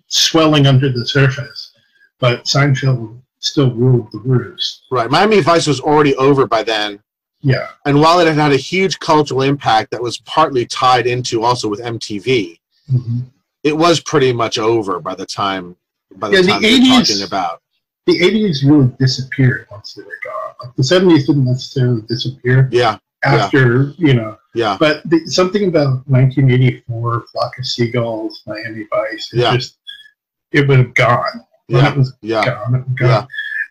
swelling under the surface, but Seinfeld still ruled the roost. right, Miami Vice was already over by then, Yeah. and while it had had a huge cultural impact that was partly tied into also with MTV, Mhm. It was pretty much over by the time by the Yeah, the time we're 80s talking about. The 80s really disappeared once they were gone. Like the 70s didn't necessarily disappear, Yeah, after you know. Yeah. But the, something about 1984, Flock of Seagulls, Miami Vice, it Yeah. just it would have gone. When Yeah. it was Yeah. gone, gone. Yeah.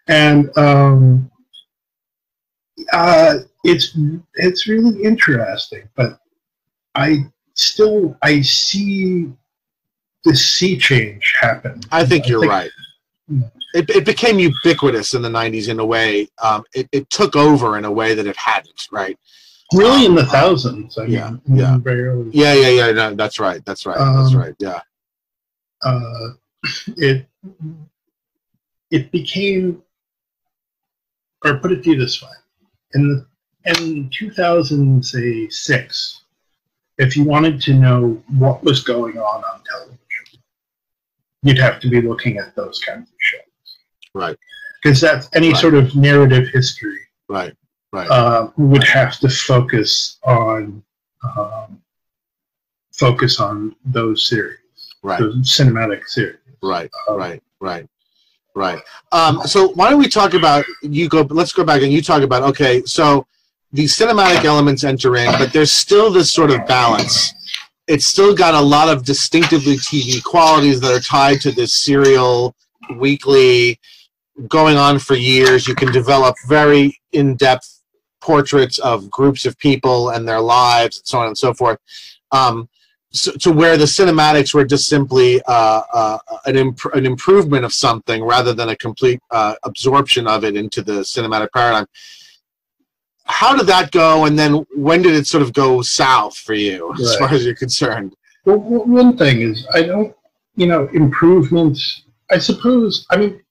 And um, uh, it's it's really interesting, but I still I see the sea change happened. I think you're right. It, it became ubiquitous in the 90s in a way. Um, it, it took over in a way that it hadn't, right? Really, in the Um, thousands. I yeah, mean, yeah. Yeah, yeah, yeah. No, that's right. That's right. that's Um, right. Yeah. uh, it it became, or put it to you this way, in the in 2006, if you wanted to know what was going on on television, you'd have to be looking at those kinds of shows Right. because that's any Right. sort of narrative history Right. Right. uh, would have to focus on um, focus on those series, right. those cinematic series. Right. Um, Right. Right. Right. Um, so why don't we talk about you go? Let's go back and you talk about okay. So the cinematic elements enter in, but there's still this sort of balance. It's still got a lot of distinctively TV qualities that are tied to this serial weekly going on for years. You can develop very in-depth portraits of groups of people and their lives, and so on and so forth. Um, so, to where the cinematics were just simply uh, uh, an, imp- an improvement of something rather than a complete uh, absorption of it into the cinematic paradigm. How did that go, and then when did it sort of go south for you, <laughs> as far as you're concerned? Well, one thing is, I don't, you know, improvements. I suppose. I mean,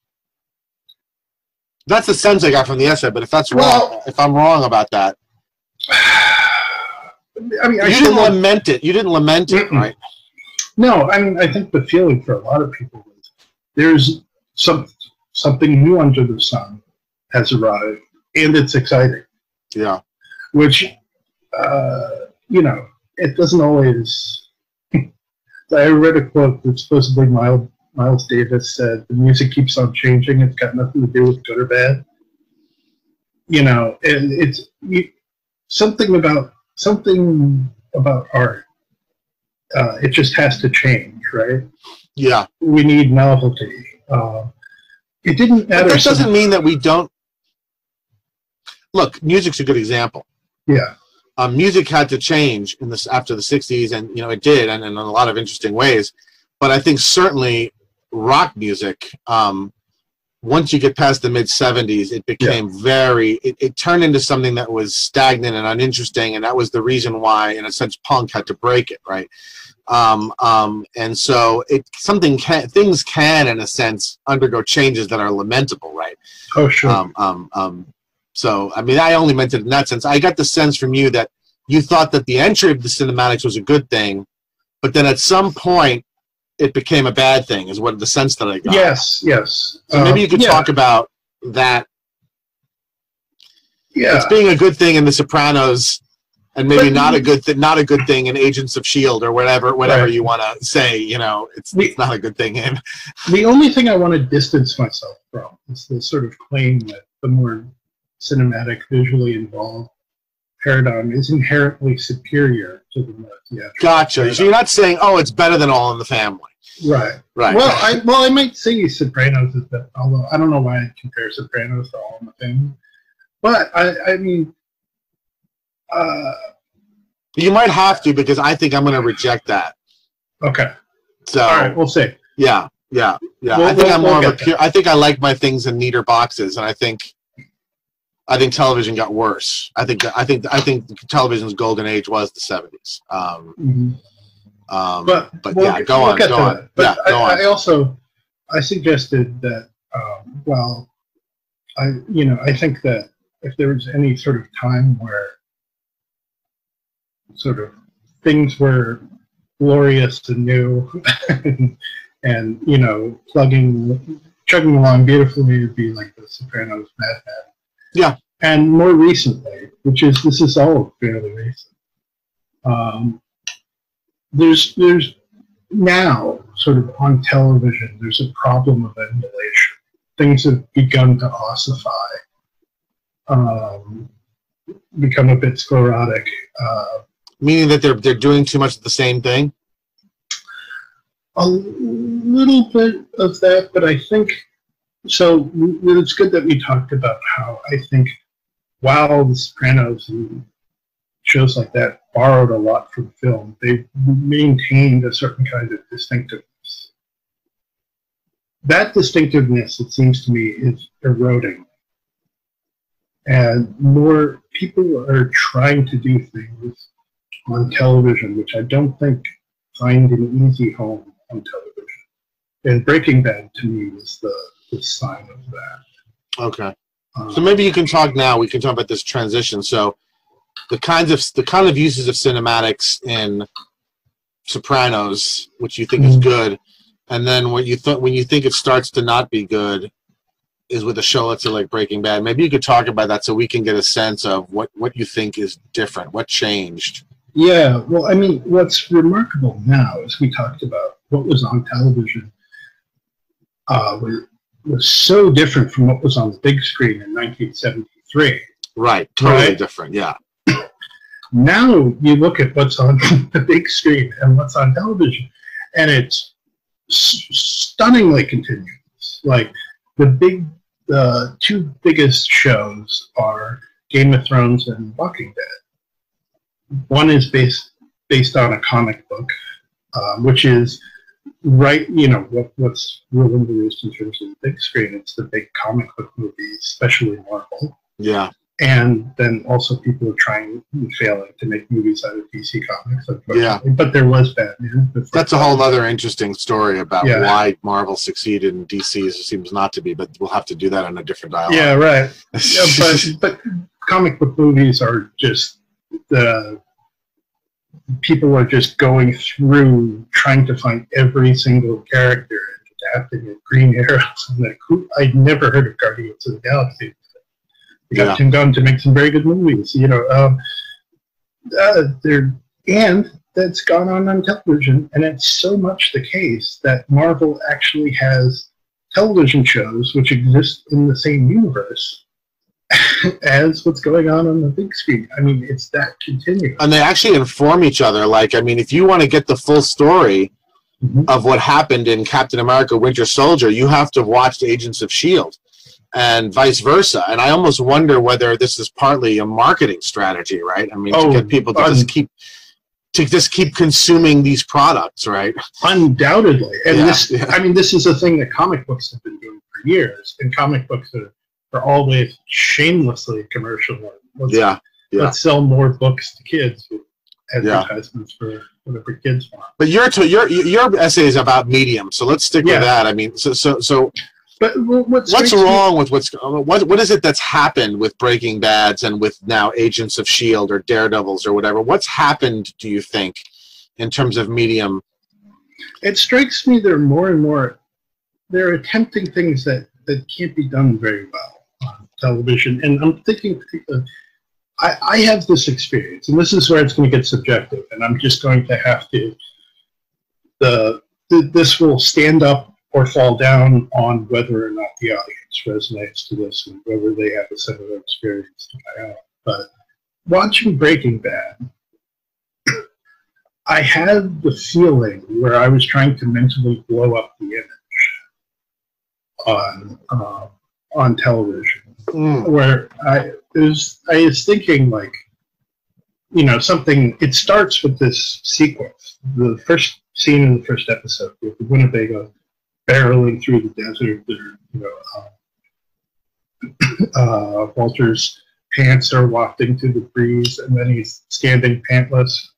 That's the sense I got from the essay. But if that's wrong, if I'm wrong about that, <sighs> I mean, I you didn't lament it. You didn't lament it, Mm-mm. right? No, I mean, I think the feeling for a lot of people is there's some something new under the sun has arrived, and it's exciting. Yeah. Which, uh, you know, it doesn't always. <laughs> I read a quote that supposedly Miles, Miles Davis said, "The music keeps on changing. It's got nothing to do with good or bad." You know, and it's you, something about something about art. Uh, it just has to change, right? Yeah. We need novelty. Uh, it didn't But that doesn't mean that we don't. Look, music's a good example. yeah, um, music had to change in this after the 60s and you know it did and, and in a lot of interesting ways. But i think certainly rock music um, once you get past the mid 70s it became very it, it turned into something that was stagnant and uninteresting and that was the reason why in a sense punk had to break it right? Um, um, and so it something can things can in a sense undergo changes that are lamentable right? Oh sure. So, I mean, I only meant it in that sense. I got the sense from you that you thought that the entry of the cinematics was a good thing, but then at some point it became a bad thing, is what the sense that I got. yes, yes. So maybe Uh, you could yeah, talk about that. Yeah, It's being a good thing in The Sopranos, and maybe But- not a good thing, not a good thing in Agents of Shield or whatever, whatever Right. you want to say. You know, it's, We- it's not a good thing in. the only thing I want to distance myself from is the sort of claim that the more cinematic, visually involved paradigm is inherently superior to the more theatrical. Gotcha. So you're not saying, oh, it's better than All in the Family, Right. right? Well, I well I might say Sopranos is better, although I don't know why I compare Sopranos to All in the Family. But I, I mean, uh, you might have to because I think I'm going to reject that. okay, So. all right, we'll see. Yeah, yeah, yeah. We'll- I think we'll- I'm more we'll of a pure. I think I like my things in neater boxes, and I think, I think television got worse. I think I think I think television's golden age was the '70s. Um, Mhm. um, But, but we'll yeah, get- go we'll on, go on. that. But yeah, I, on. I also I suggested that um, well, I you know I think that if there was any sort of time where sort of things were glorious and new and, <laughs> and you know plugging chugging along beautifully would be like the Sopranos Mad Men. Yeah. And more recently, which is this is all fairly recent. Um, there's there's now sort of on television there's a problem of emulation. Things have begun to ossify. Um, become a bit sclerotic. Uh, Meaning that they're they're doing too much of the same thing. a little bit of that, but I think so. It's good that we talked about how I think while The Sopranos and shows like that borrowed a lot from film, they maintained a certain kind of distinctiveness. That distinctiveness, it seems to me, is eroding. And more people are trying to do things on television, which I don't think find an easy home on television. And Breaking Bad to me is the, the sign of that. Okay. Um, So maybe you can talk now. We can talk about this transition. So the kinds of the kind of uses of cinematics in Sopranos, which you think is Mhm. good, and then what you th- when you think it starts to not be good, is with a show let's say like Breaking Bad. Maybe you could talk about that so we can get a sense of what what you think is different, what changed. Yeah, well, I mean, what's remarkable now, as we talked about, what was on television uh, was, was so different from what was on the big screen in 1973. Right. Totally Right. different. Yeah. Now you look at what's on <laughs> the big screen and what's on television, and it's stunningly continuous. Like the big, the two biggest shows are Game of Thrones and Walking Dead. One is based based on a comic book, um, which is right. You know what, what's really released in terms of the big screen. It's the big comic book movies, especially Marvel Yeah. and then also people are trying and failing to make movies out of DC Comics. Yeah. but there was Batman. before That's a whole other interesting story about Yeah. why Marvel succeeded and DC seems not to be, but we'll have to do that on a different dialogue. Yeah, right. <laughs> Yeah, but but comic book movies are just the people are just going through trying to find every single character and adapting it. Green Arrows <laughs> and like who I'd never heard of Guardians of the Galaxy. They got Yeah. Tim Gunn to make some very good movies, you know. Um, uh, they're and that's gone on on television, and it's so much the case that Marvel actually has television shows which exist in the same universe <laughs> as what's going on on the big screen. I mean, it's that continuous. and they actually inform each other. Like, I mean, if you want to get the full story Mhm. of what happened in Captain America: Winter Soldier, you have to watch Agents of Shield, and vice versa. And I almost wonder whether this is partly a marketing strategy, right? I mean, Oh, to get people to un- just keep to just keep consuming these products, right? Undoubtedly, and Yeah, this. yeah. I mean, this is a thing that comic books have been doing for years, and comic books are, are always shamelessly commercial. Let's, Yeah, yeah. let's sell more books to kids with Yeah. advertisements for whatever kids want. But your to, your your essay is about medium, so let's stick Yeah. with that. I mean, so so so But wh- what what's strikes me- wrong with what's what what is it that's happened with Breaking Bad's and with now Agents of Shield or Daredevils or whatever? What's happened? Do you think in terms of medium? it strikes me they're more and more they're attempting things that that can't be done very well television and i'm thinking uh, I, I have this experience and this is where it's going to get subjective and i'm just going to have to the, the this will stand up or fall down on whether or not the audience resonates to this and whether they have a similar experience to my own. But watching breaking bad I had the feeling where I was trying to mentally blow up the image on uh, on television, Mm, where I was I was thinking like, you know, something. It starts with this sequence. The first scene in the first episode with the Winnebago barreling through the desert. There, you know, uh, <clears throat> uh, Walter's pants are wafting through the breeze, and then he's standing pantless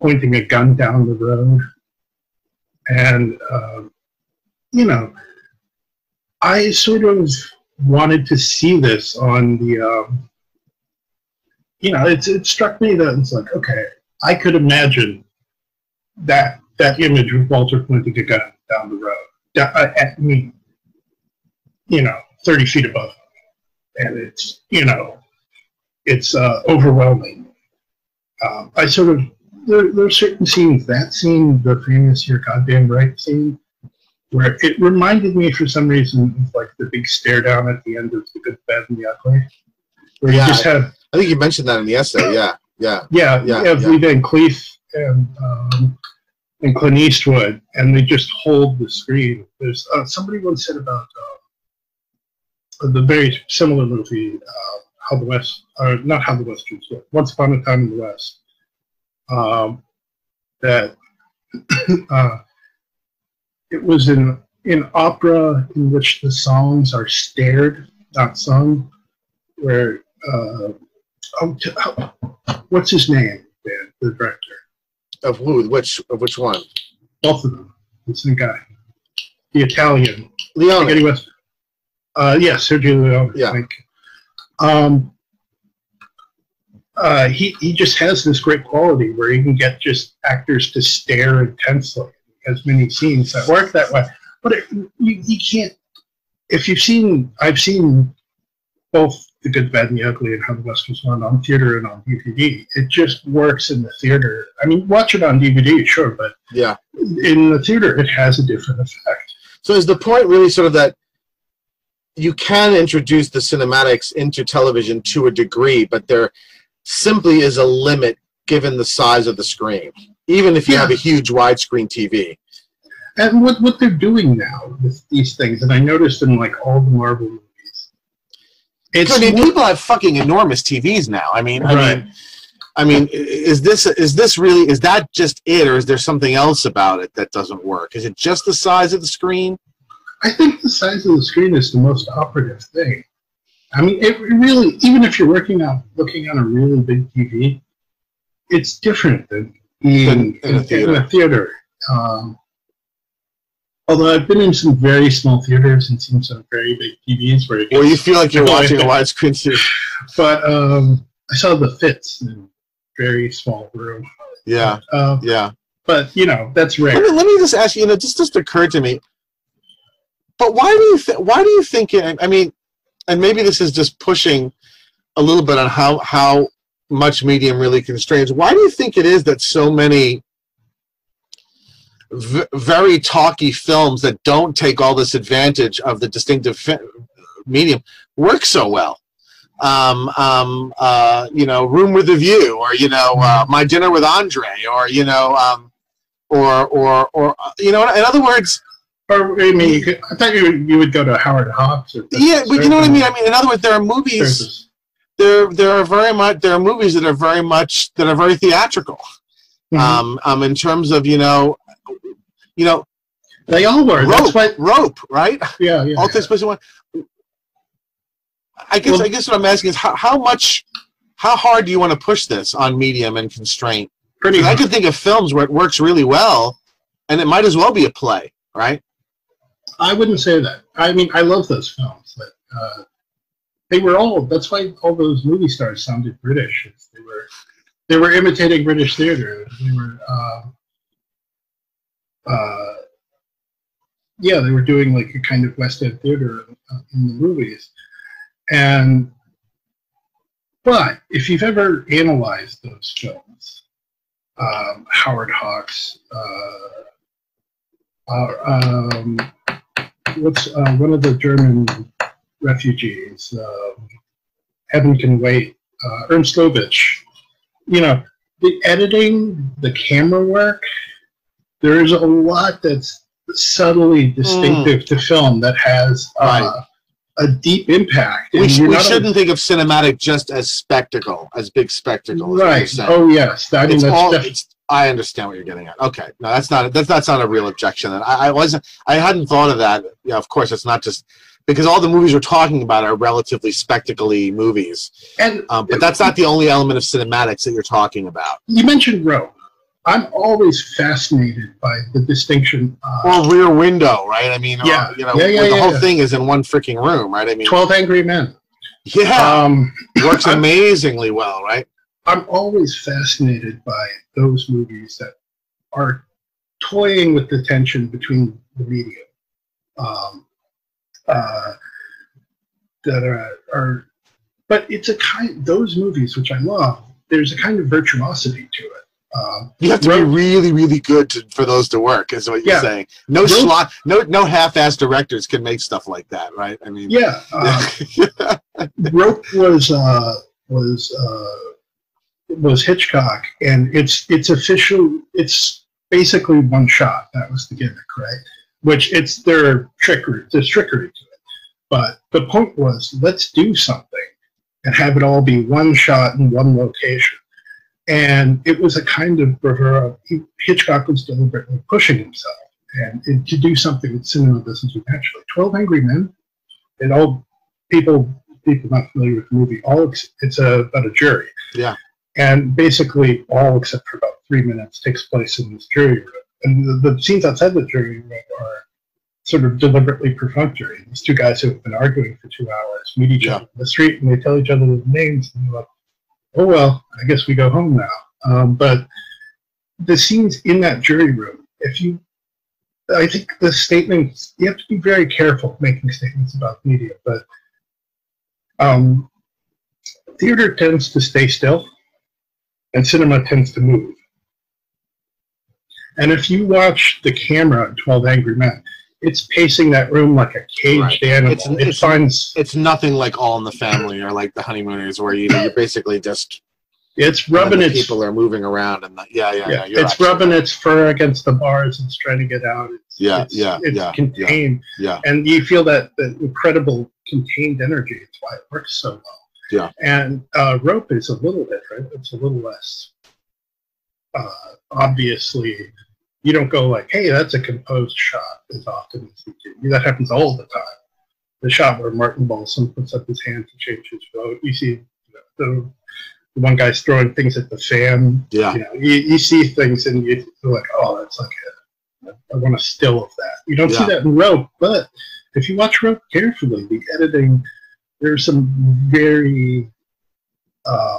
pointing a gun down the road. And, uh, you know, I sort of wanted to see this on the, um, you know, it's, it struck me that it's like, okay, I could imagine that that image of Walter pointing a gun down the road da- uh, at me, you know, 30 feet above. And it's, you know, it's uh, overwhelming. Um, I sort of there, there are certain scenes. That scene, the famous "You're Goddamn Right" scene, where it reminded me for some reason of like the big stare down at the end of The Good, Bad, and the Ugly. where Yeah. you just have I think you mentioned that in the essay. Yeah, yeah, yeah, Yeah, yeah. Lee Van Cleef and um, and Clint Eastwood, and they just hold the screen. There's uh, somebody once said about uh, the very similar movie, uh, How the West, or not How the West Keeps Score, Once Upon a Time in the West, um, that <coughs> uh, it was an an opera in which the songs are stared, not sung, where uh, oh, t- oh, what's his name? The, the director. of who? Which of which one? Both of them. The same guy. The Italian. Leone. Spaghetti Western. Uh, yeah, Sergio Leone. Yeah. I think. Um, uh, he, he just has this great quality where he can get just actors to stare intensely. As many scenes that work that way, but it, you, you can't. If you've seen, I've seen both The Good, Bad, and the Ugly and How the West Was Won on theater and on DVD. It just works in the theater. I mean, watch it on DVD, sure, but Yeah. in the theater, it has a different effect. So is the point really sort of that you can introduce the cinematics into television to a degree, but there simply is a limit given the size of the screen, even if you have a huge widescreen TV. And what, what they're doing now with these things, and I noticed in like all the Marvel movies, it's I mean, more- people have fucking enormous TVs now. I mean, I Right. mean, I mean, is this is this really is that just it, or is there something else about it that doesn't work? Is it just the size of the screen? I think the size of the screen is the most operative thing. I mean, it really, even if you're working on looking on a really big TV, it's different than In- in a theater. In a theater. Um, although I've been in some very small theaters and seen some very big TVs where Or you feel like you're watching a widescreen too? <laughs> but um, I saw the fits in a very small room. Yeah, Uh, yeah. but you know, that's Let rare. me, let me just ask you. You know, just just occurred to me. But why do you think? Why do you think? It, I mean, and maybe this is just pushing a little bit on how how much medium really constrains. Why do you think it is that so many v- very talky films that don't take all this advantage of the distinctive fi- medium work so well? Um, um, uh, you know, Room with a View, or you know, uh, My Dinner with Andre, or you know, um, or or or uh, you know, in other words, Or I mean, you could, I thought you would, you would go to Howard Hawks. Or yeah, but you know what I mean. I mean, in other words, there are movies. There, there are very much. There are movies that are very much that are very theatrical. Mhm. Um, um, in terms of you know, you know, They all were. rope, That's why. rope, right? Yeah, yeah. All yeah. takes place in one. I guess. Well- I guess what I'm asking is how, how much, how hard do you want to push this on medium and constraint? Pretty. I could think of films where it works really well, and it might as well be a play, right? I wouldn't say that. I mean, I love those films. But, uh, they were all. That's why all those movie stars sounded British. They were. They were imitating British theater. They were. Um, uh, yeah, they were doing like a kind of West End theater uh, in the movies, and. But if you've ever analyzed those films, um, Howard Hawks, uh, uh, um, what's uh, one of the German refugees? Um, Heaven Can Wait. Uh, Ernst Lubitsch. You know, the editing, the camera work. There is a lot that's subtly distinctive to film that has uh, Right. a deep impact. We, sh- we shouldn't think of cinematic just as spectacle, as big spectacle. is what you're Right. Oh yes. I mean it's that's all. def- It's, I understand what you're getting at. Okay, no, that's not. That's that's not a real objection. And I, I wasn't. I hadn't thought of that. Yeah, of course, it's not just because all the movies we're talking about are relatively spectacle-y movies. and Um, but that's not the only element of cinematics that you're talking about. you mentioned rope. I'm always fascinated by the distinction. Uh, Or Rear Window, right? I mean, or, Yeah. you know, Yeah, yeah, the yeah, whole thing is in one freaking room, right? I mean, Twelve Angry Men. yeah, Um, works amazingly well, right? I'm always fascinated by those movies that are toying with the tension between the media. Um, uh, that are, are, but it's a kind. Those movies, which I love, there's a kind of virtuosity to it. Um, You have to be really, really good to, for those to work. Is what you're Yeah. saying. No slot, no no half-ass directors can make stuff like that, right? I mean, yeah, <laughs> uh, Rope was uh, was uh, was Hitchcock, and it's it's official. It's basically one shot. That was the gimmick, right? Which it's their trickery. There's trickery to it. But the point was, let's do something and have it all be one shot in one location. And it was a kind of bravura. Hitchcock was deliberately pushing himself and, and to do something that cinema doesn't do naturally. Twelve Angry Men, and all people people not familiar with the movie, all ex- it's a, about a jury. Yeah. And basically, all except for about three minutes takes place in this jury room. And the, the scenes outside the jury room are sort of deliberately perfunctory. These two guys who have been arguing for two hours meet each Yeah. other in the street and they tell each other their names and like, oh, well, I guess we go home now. Um, but the scenes in that jury room, if you I think the statements you have to be very careful making statements about media, but um, theater tends to stay still, and cinema tends to move. And if you watch the camera in Twelve Angry Men, it's pacing that room like a caged Right. animal. It's- it it's- finds it's nothing like All in the Family or like the Honeymooners, where you know, you're basically just it's rubbing its people are moving around and the, yeah, yeah, yeah. yeah, it's rubbing right. its fur against the bars. It's trying to get out. It's, Yeah, it's, yeah, it's yeah, contained. yeah. and you feel that the incredible contained energy. It's why it works so well. Yeah. And uh, rope is a little different. It's a little less. Uh, obviously, you don't go like, "Hey, that's a composed shot." As often as you do, that happens all the time. The shot where Martin Balsam puts up his hand to change his vote. You see you know, the, the one guy's throwing things at the fan. Yeah. You know, you, you see things and you feel like, "Oh, that's like a I want a still of that. You don't see that in Rope, but if you watch Rope carefully, the editing, there's some very uh,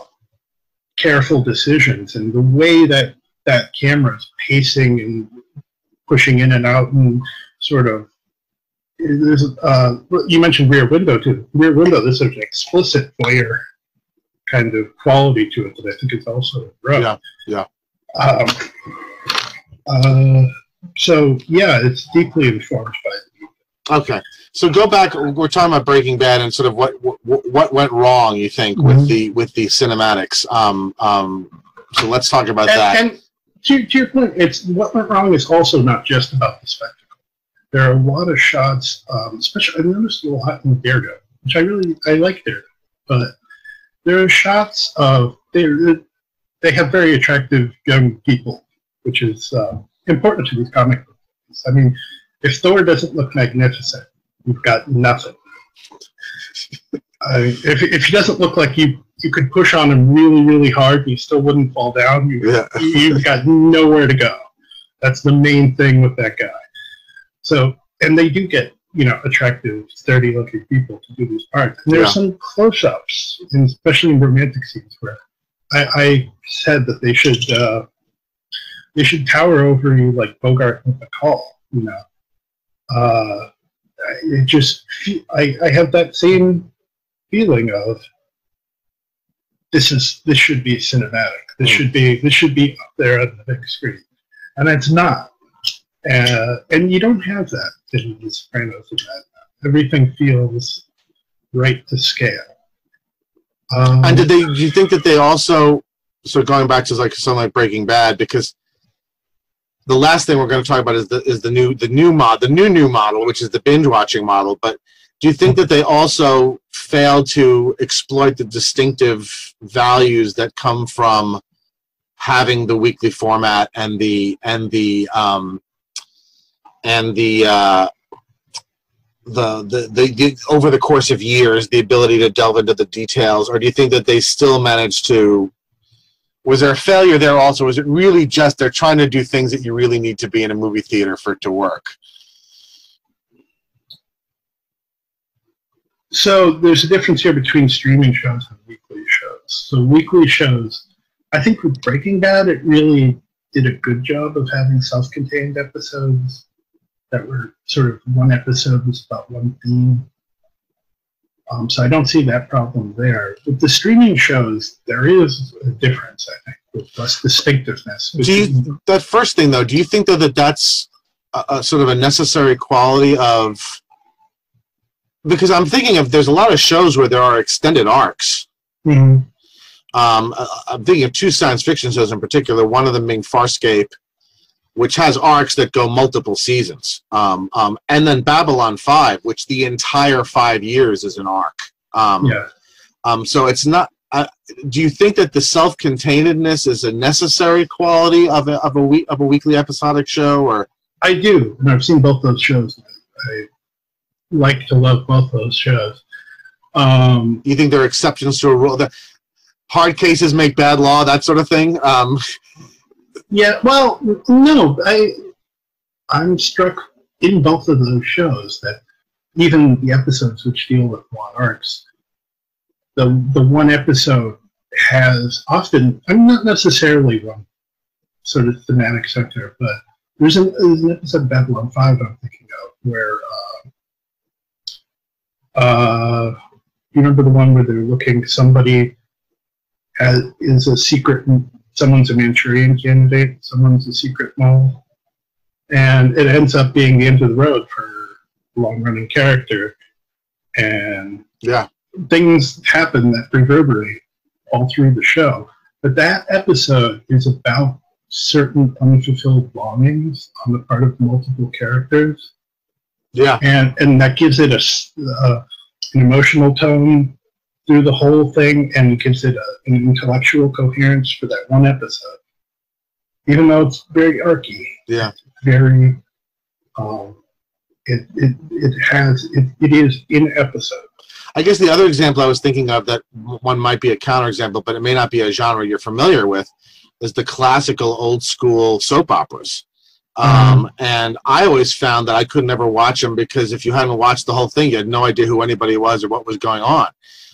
careful decisions, and the way that that camera is pacing and pushing in and out, and sort of. There's, uh, you mentioned Rear Window too. Rear Window. There's an explicit voyeur kind of quality to it that I think is also in Rope. Yeah, Um, uh, so yeah, it's deeply informed by Okay, so go back. We're talking about Breaking Bad and sort of what what, what went wrong. You think with Mhm. the with the cinematics? Um, um, so let's talk about that. and, and to, to your point, it's what went wrong is also not just about the spectacle. There are a lot of shots, um, especially I noticed a lot in Daredevil, which I really I like Daredevil, but there are shots of they they have very attractive young people, which is uh, important to these comic books. I mean, if Thor doesn't look magnificent, you've got nothing. <laughs> I if if he doesn't look like you you could push on him really really hard, and you still wouldn't fall down. You, Yeah. you've got nowhere to go. That's the main thing with that guy. So, and they do get you know attractive, sturdy looking people to do these parts. And there's Yeah. some close ups, and especially in romantic scenes, where I, I said that they should uh, they should tower over you like Bogart with a call. You know, uh, it just I, I have that same feeling of this is this should be cinematic. This Mm. should be this should be up there on the big screen, and it's not. Uh, and you don't have that in The Sopranos. Everything feels right to scale. Um, And did they? Do you think that they also? So going back to like something like Breaking Bad, because the last thing we're going to talk about is the is the new the new mod the new new model, which is the binge watching model. But do you think that they also fail to exploit the distinctive values that come from having the weekly format and the and the um, and the uh, the, the, the, the over the course of years the ability to delve into the details? Or do you think that they still managed to was there a failure there also? Was it really just they're trying to do things that you really need to be in a movie theater for it to work So there's a difference here between streaming shows and weekly shows. So weekly shows, I think with Breaking Bad, it really did a good job of having self-contained episodes that were sort of one episode was about one theme. Um, so I don't see that problem there. With the streaming shows, there is a difference, I think. with less distinctiveness. Do you, that first thing though, do you think though that that's a, a sort of a necessary quality of? Because I'm thinking of there's a lot of shows where there are extended arcs. Mhm. Um, I- I'm thinking of two science fiction shows in particular. One of them being Farscape, which has arcs that go multiple seasons, um, um, and then Babylon Five, which the entire five years is an arc. Um, Yeah. Um, so it's not. Uh, do you think that the self-containedness is a necessary quality of a of a week of a weekly episodic show, or I do, and I've seen both those shows. I like to love both those shows. Um, you think there are exceptions to a rule? That hard cases make bad law, that sort of thing. Um, yeah, well, no, I I'm struck in both of those shows that even the episodes which deal with one arcs, the the one episode has often I'm not necessarily one sort of thematic center, but there's an, there's an episode of Babylon Five I'm thinking of where uh, uh, you remember the one where they're looking somebody has, is a secret someone's a Manchurian candidate, someone's a secret mole, and it ends up being the end of the road for a long-running character, and yeah, things happen that reverberate all through the show. But that episode is about certain unfulfilled longings on the part of multiple characters, yeah, and and that gives it a uh, an emotional tone through the whole thing, and gives it a, an intellectual coherence for that one episode. Even though it's very archy, yeah. very um, it, it it has it, it is in episode. I guess the other example I was thinking of that one might be a counterexample, but it may not be a genre you're familiar with, is the classical old school soap operas. Um, and I always found that I could never watch them because if you hadn't watched the whole thing, you had no idea who anybody was or what was going on.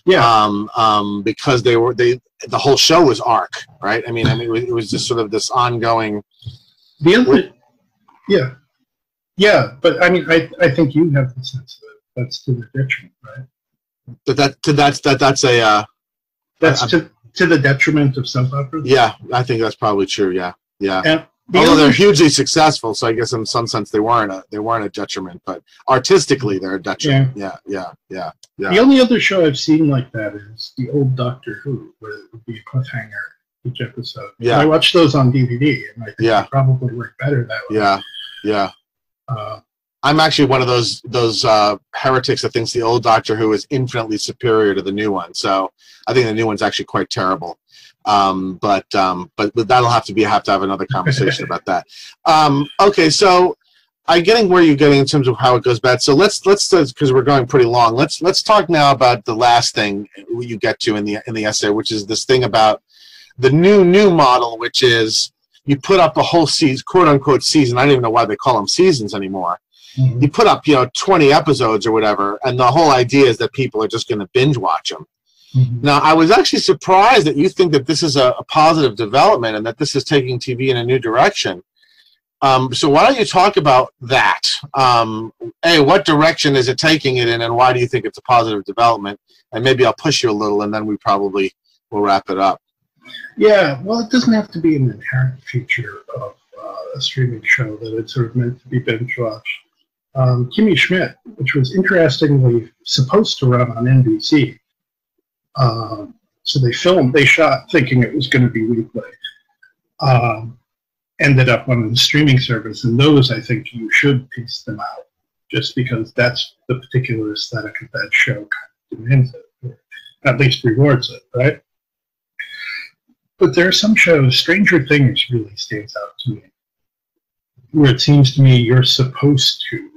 Yeah, Um, um, because they were they the whole show was arc, right? I mean, I mean, it was, it was just sort of this ongoing. the other, yeah, yeah, but I mean, I I think you have the sense of it. That's to the detriment, right? That that to that's that that's a uh, That's I'm- to to the detriment of soap operas. yeah. I think that's probably true. Yeah, yeah. And the Although they're hugely successful, so I guess in some sense they weren't a they weren't a detriment, but artistically they're a detriment. Yeah, yeah, yeah, yeah. The only other show I've seen like that is the old Doctor Who, where it would be a cliffhanger each episode. Yeah. I watched those on DVD, and I think Yeah. they probably work better that way. Yeah, yeah. Uh, I'm actually one of those those uh, heretics that thinks the old Doctor Who is infinitely superior to the new one. So I think the new one's actually quite terrible. Um, but, um, but but that'll have to be have to have another conversation <laughs> about that. Um, okay, so I'm getting where you're getting in terms of how it goes bad. So let's let's because we're going pretty long. Let's let's talk now about the last thing you get to in the in the essay, which is this thing about the new new model, which is you put up a whole season, quote unquote season. I don't even know why they call them seasons anymore mhm. you put up you know 20 episodes or whatever and the whole idea is that people are just going to binge watch them Mhm. now i was actually surprised that you think that this is a, a positive development and that this is taking tv in a new direction um, so why don't you talk about that um, a what direction is it taking it in and why do you think it's a positive development and maybe i'll push you a little and then we probably will wrap it up Yeah, well, it doesn't have to be an inherent feature of uh, a streaming show that it's sort of meant to be binge watched. Um, Kimmy Schmidt, which was interestingly supposed to run on NBC, um, so they filmed, they shot thinking it was going to be replay. Um, ended up on the streaming service, and those I think you should piece them out, just because that's the particular aesthetic of that show kind of demands it, or at least rewards it, right? But there are some shows, Stranger Things really stands out to me, where it seems to me you're supposed to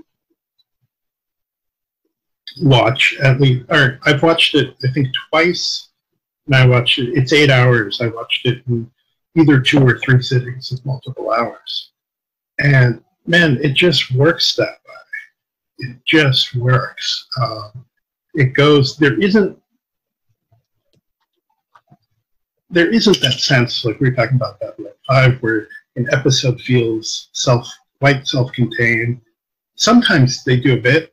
watch at least, or I've watched it, I think, twice, and I watched it, it's eight hours. I watched it in either two or three sittings of multiple hours. And man, it just works that way. It just works. Um, it goes, there isn't there isn't that sense like we were talking about that like five where an episode feels self quite self-contained sometimes they do a bit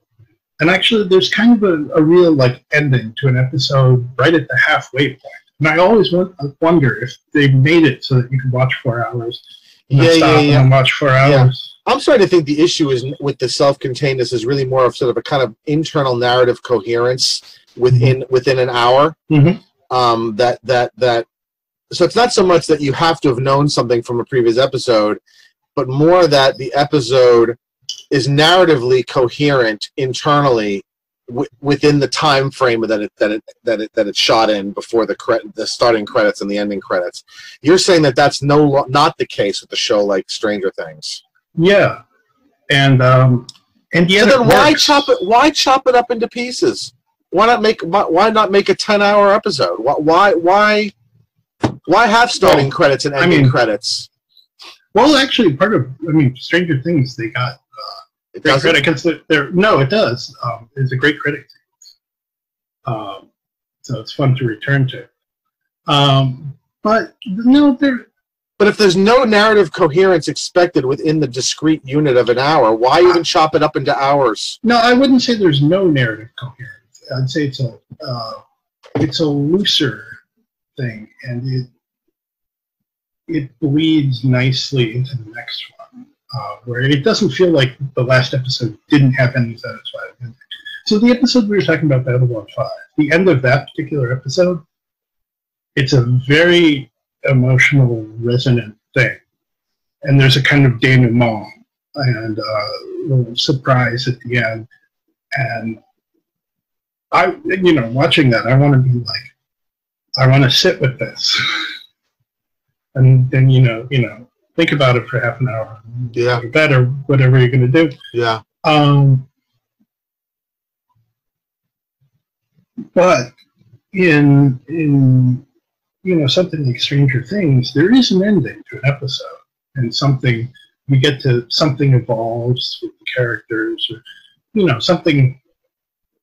and actually there's kind of a, a real like ending to an episode right at the halfway point And I always wonder if they made it so that you could watch four hours, and Yeah, stop yeah, and yeah. then watch four hours. I'm starting to think the issue is with the self-containedness is really more of sort of a kind of internal narrative coherence within within an hour. Mhm. Um, that that that. So it's not so much that you have to have known something from a previous episode, but more that the episode is narratively coherent internally w- within the time frame that it that it that it that it shot in before the cre- the starting credits and the ending credits. You're saying that that's no lo- not the case with the show like Stranger Things. Yeah, and um, and So then why works. chop it? Why chop it up into pieces? Why not make? Why, not make a ten-hour episode? Why? Why? Why, why have starting Well, credits and I ending mean- credits? Well, actually, part of I mean, Stranger Things, they got It great doesn't. critic because they're, they're no, it does. Um, it's a great critic. Um, so it's fun to return to. Um, but no, there. But if there's no narrative coherence expected within the discrete unit of an hour, why even chop it up into hours? No, I wouldn't say there's no narrative coherence. I'd say it's a uh, it's a looser thing, and it it bleeds nicely into the next one, uh, where it doesn't feel like the last episode didn't have any satisfying ending. So the episode we were talking about, Babylon Five, the end of that particular episode, it's a very emotional, resonant thing, and there's a kind of denouement and uh, surprise at the end. And I, you know, watching that, I want to be like, I want to sit with this, <laughs> and then you know, you know, think about it for half an hour, Yeah, go to bed or whatever you're going to do. yeah, Um, but in in you know something like Stranger Things, there is an ending to an episode, and something we get to something evolves with the characters, or you know something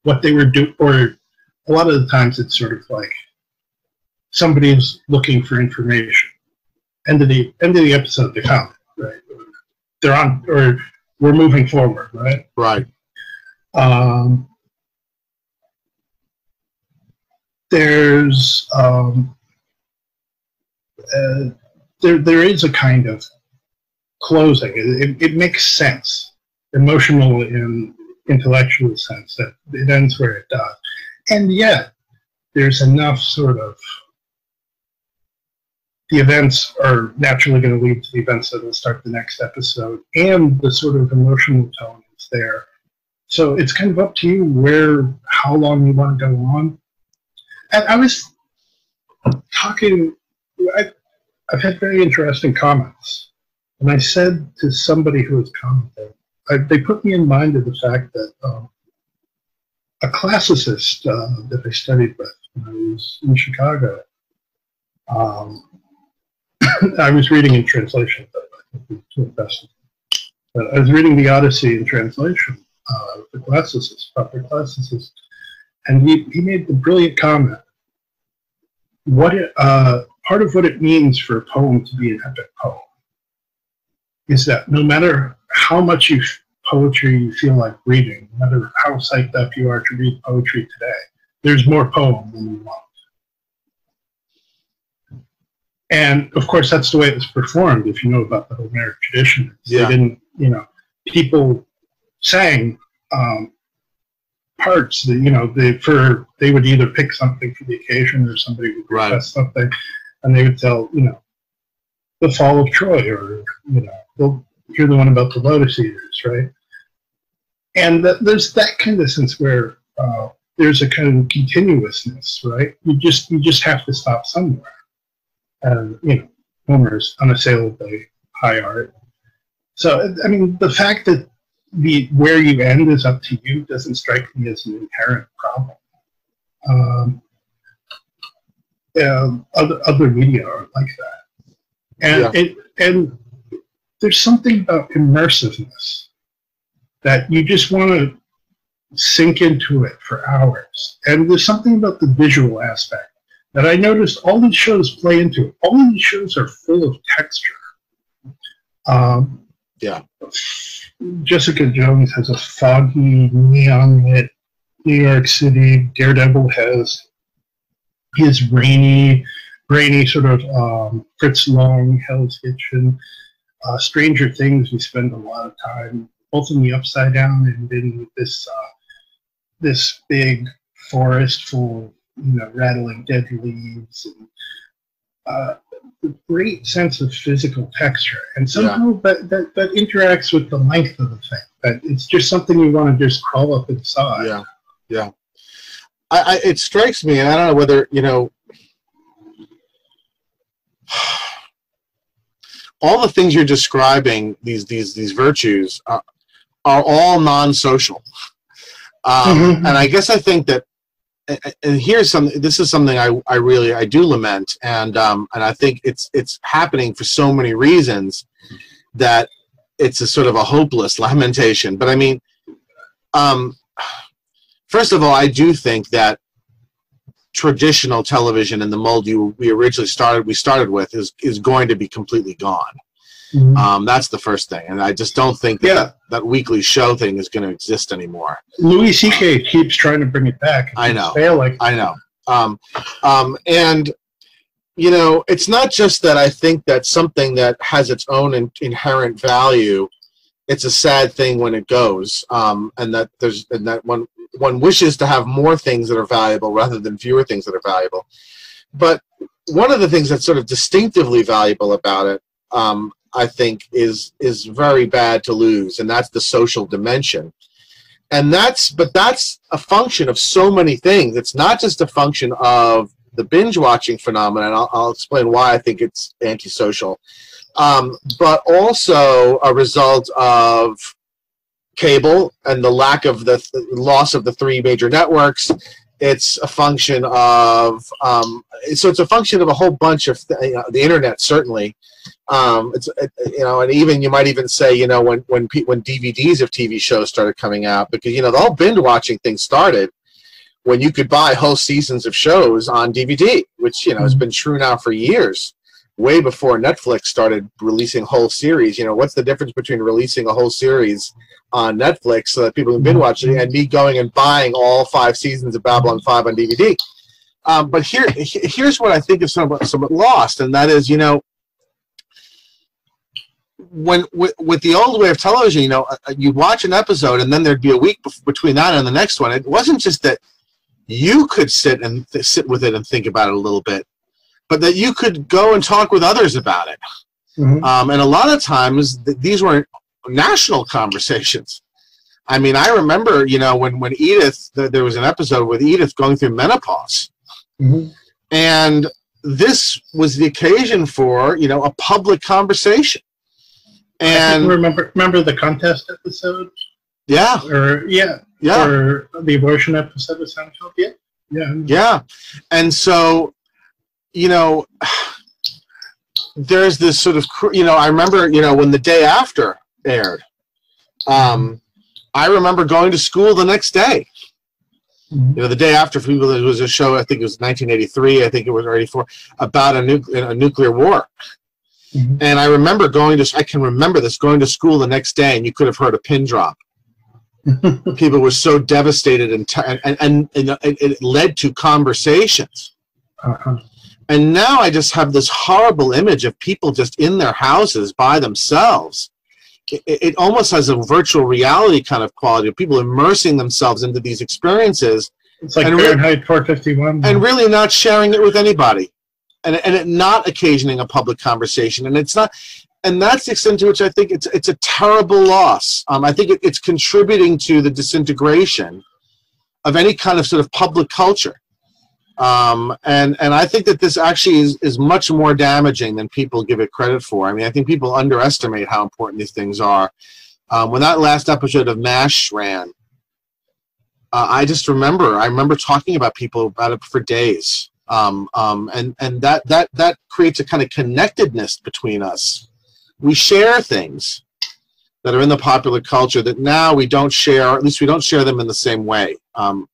what they were do or a lot of the times it's sort of like somebody's looking for information. End of the end of the episode, found it, right? They're on or we're moving forward, right? right. Um, there's um, uh, there there is a kind of closing. It, it, it makes sense, emotional and intellectual sense that it ends where it does, and yet there's enough sort of the events are naturally going to lead to the events that will start the next episode, and the sort of emotional tone is there. So it's kind of up to you where, how long you want to go on. And I was talking, I, I've had very interesting comments. And I said to somebody who was commenting, I, they put me in mind of the fact that um, a classicist uh, that I studied with when I was in Chicago, um, I was reading in translation, but I was reading the Odyssey in translation uh, the classicist, proper classicist, and he, he made the brilliant comment. What it, uh, part of what it means for a poem to be an epic poem is that no matter how much you poetry you feel like reading, no matter how psyched up you are to read poetry today, there's more poem than you want. And of course, that's the way it was performed. If you know about the Homeric tradition, Yeah. they didn't, you know, people sang um, parts that you know they for they would either pick something for the occasion or somebody would Right. request something, and they would tell you know the fall of Troy or you know hear the one about the Lotus Eaters, right? And that, there's that kind of sense where uh, there's a kind of continuousness, right? You just you just have to stop somewhere, and you know Homer's unassailably high art. So I mean the fact that the where you end is up to you doesn't strike me as an inherent problem. Um, um, other other media are like that, and Yeah. it and there's something about immersiveness that you just want to sink into it for hours. And there's something about the visual aspect that I noticed all these shows play into it. All these shows are full of texture. Um, Yeah. Jessica Jones has a foggy, neon lit New York City. Daredevil has his rainy, rainy sort of um, Fritz Lang, Hell's Kitchen, uh, Stranger Things. We spend a lot of time both in the Upside Down and in this uh, this big forest full of you know rattling dead leaves and uh, a great sense of physical texture, and somehow yeah. that, that that interacts with the length of the thing. That it's just something you want to just crawl up inside. Yeah, yeah. I, I it strikes me, and I don't know whether you know. <sighs> all the things you're describing these these these virtues are, are all non-social um, mm-hmm. and i guess i think that and here's some this is something I, I really I do lament and um, and I think it's it's happening for so many reasons that it's a sort of a hopeless lamentation. But I mean um, first of all I do think that traditional television in the mold you we originally started we started with is is going to be completely gone Mm-hmm. Um, that's the first thing, and I just don't think that, yeah. that, that weekly show thing is going to exist anymore. Louis C.K. keeps trying to bring it back. I know. Failing. I know. Um, um, and you know, it's not just that I think that something that has its own in, inherent value. It's a sad thing when it goes, um, and that there's and that one one wishes to have more things that are valuable rather than fewer things that are valuable. But one of the things that's sort of distinctively valuable about it um, I think is is very bad to lose, and that's the social dimension. And that's but that's a function of so many things. It's not just a function of the binge watching phenomenon. I'll, I'll explain why I think it's antisocial, um, but also a result of cable and the lack of the th- loss of the three major networks. It's a function of um, so it's a function of a whole bunch of th- you know, the internet certainly um, it's it, you know, and even you might even say, you know, when when when DVDs of TV shows started coming out, because you know the whole binge watching thing started when you could buy whole seasons of shows on DVD, which you know mm-hmm. has been true now for years, way before Netflix started releasing whole series. You know, what's the difference between releasing a whole series on Netflix so that people can binge watch it, and me going and buying all five seasons of Babylon Five on DVD? Um, but here, here's what I think is somewhat, somewhat lost, and that is, you know, when with, with, the old way of television, you know, uh, uh, you'd watch an episode and then there'd be a week between that and the next one. It wasn't just that you could sit and th- sit with it and think about it a little bit, but that you could go and talk with others about it. Mm-hmm. Um, and a lot of times th- these were national conversations. I mean, I remember, you know, when when Edith, th- there was an episode with Edith going through menopause, mm-hmm. and this was the occasion for you know a public conversation and remember remember the contest episode? Yeah. Or yeah. Yeah. Or the abortion episode of Seinfeld. Yeah. Yeah. Yeah. And so, you know, <sighs> there's this sort of you know I remember you know when the day after aired, um, I remember going to school the next day. Mm-hmm. You know, the day after for people, it was a show. I think it was 1983. I think it was 84 about a, nu- a nuclear war. Mm-hmm. And I remember going to, I can remember this, going to school the next day, and you could have heard a pin drop. <laughs> People were so devastated, and, t- and, and, and, it, it, led to conversations. Uh-huh. And now I just have this horrible image of people just in their houses by themselves. It, it almost has a virtual reality kind of quality of people immersing themselves into these experiences. It's like Fahrenheit re- 451. And really not sharing it with anybody and, and it not occasioning a public conversation. And it's not, and that's the extent to which I think it's it's a terrible loss. Um, I think it, it's contributing to the disintegration of any kind of sort of public culture. Um, and and I think that this actually is, is much more damaging than people give it credit for. I mean, I think people underestimate how important these things are. Um, when that last episode of MASH ran, uh, I just remember I remember talking about people about it for days um, um, and and that that that creates a kind of connectedness between us. We share things that are in the popular culture that now we don't share, at least we don't share them in the same way. Um,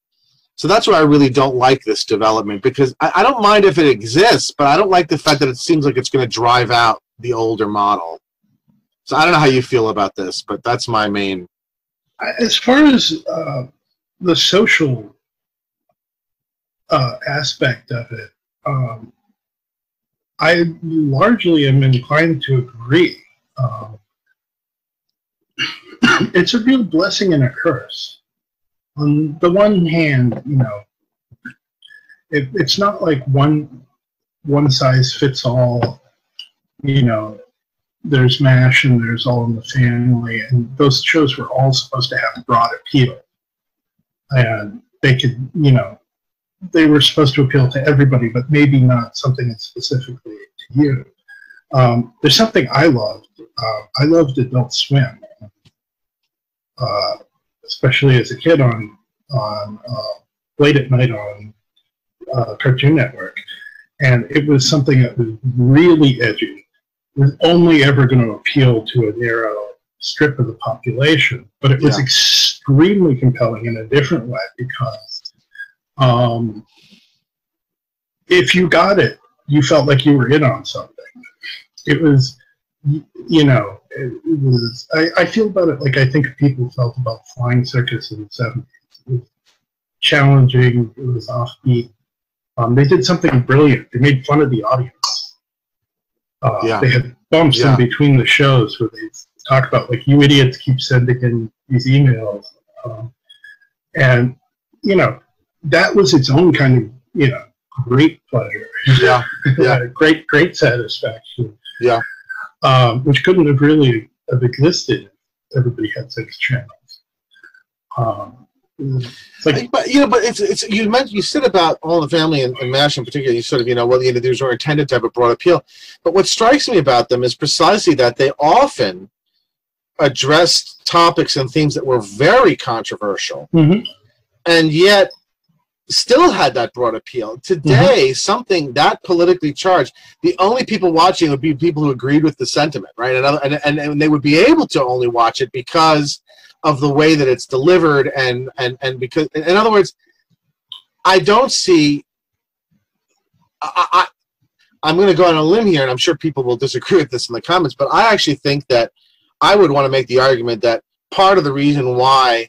so that's why I really don't like this development because I, I, don't mind if it exists, but I don't like the fact that it seems like it's going to drive out the older model. So I don't know how you feel about this, but that's my main. As far as uh, the social uh, aspect of it, um, I largely am inclined to agree. Um, <clears throat> it's a real blessing and a curse. On the one hand, you know, it, it's not like one one size fits all. You know, there's MASH and there's All in the Family, and those shows were all supposed to have broad appeal, and they could, you know, they were supposed to appeal to everybody, but maybe not something specifically to you. Um, there's something I loved. Uh, I loved Adult Swim, uh, especially as a kid on on uh, late at night on uh, Cartoon Network, and it was something that was really edgy. It was only ever going to appeal to a narrow strip of the population, but it was yeah. extremely compelling in a different way because um, if you got it, you felt like you were in on something. It was, you know, it, it was. I, I feel about it like I think people felt about Flying Circus in the seventies. It was challenging. It was offbeat. Um, they did something brilliant. They made fun of the audience. Uh, yeah. They had bumps yeah. in between the shows where they talk about like you idiots keep sending in these emails, um, and you know that was its own kind of you know great pleasure. Yeah, <laughs> yeah, great great satisfaction. Yeah, um, which couldn't have really have existed if everybody had six channels. Um, like, but you know, but it's it's you mentioned you said about all the family and, and Mash in particular. You sort of you know what the interviews were intended to have a broad appeal, but what strikes me about them is precisely that they often addressed topics and themes that were very controversial, mm-hmm. and yet still had that broad appeal. Today, mm-hmm. something that politically charged, the only people watching would be people who agreed with the sentiment, right? And, and, and, they would be able to only watch it because of the way that it's delivered and and and because in other words i don't see i, I i'm going to go on a limb here and i'm sure people will disagree with this in the comments but i actually think that i would want to make the argument that part of the reason why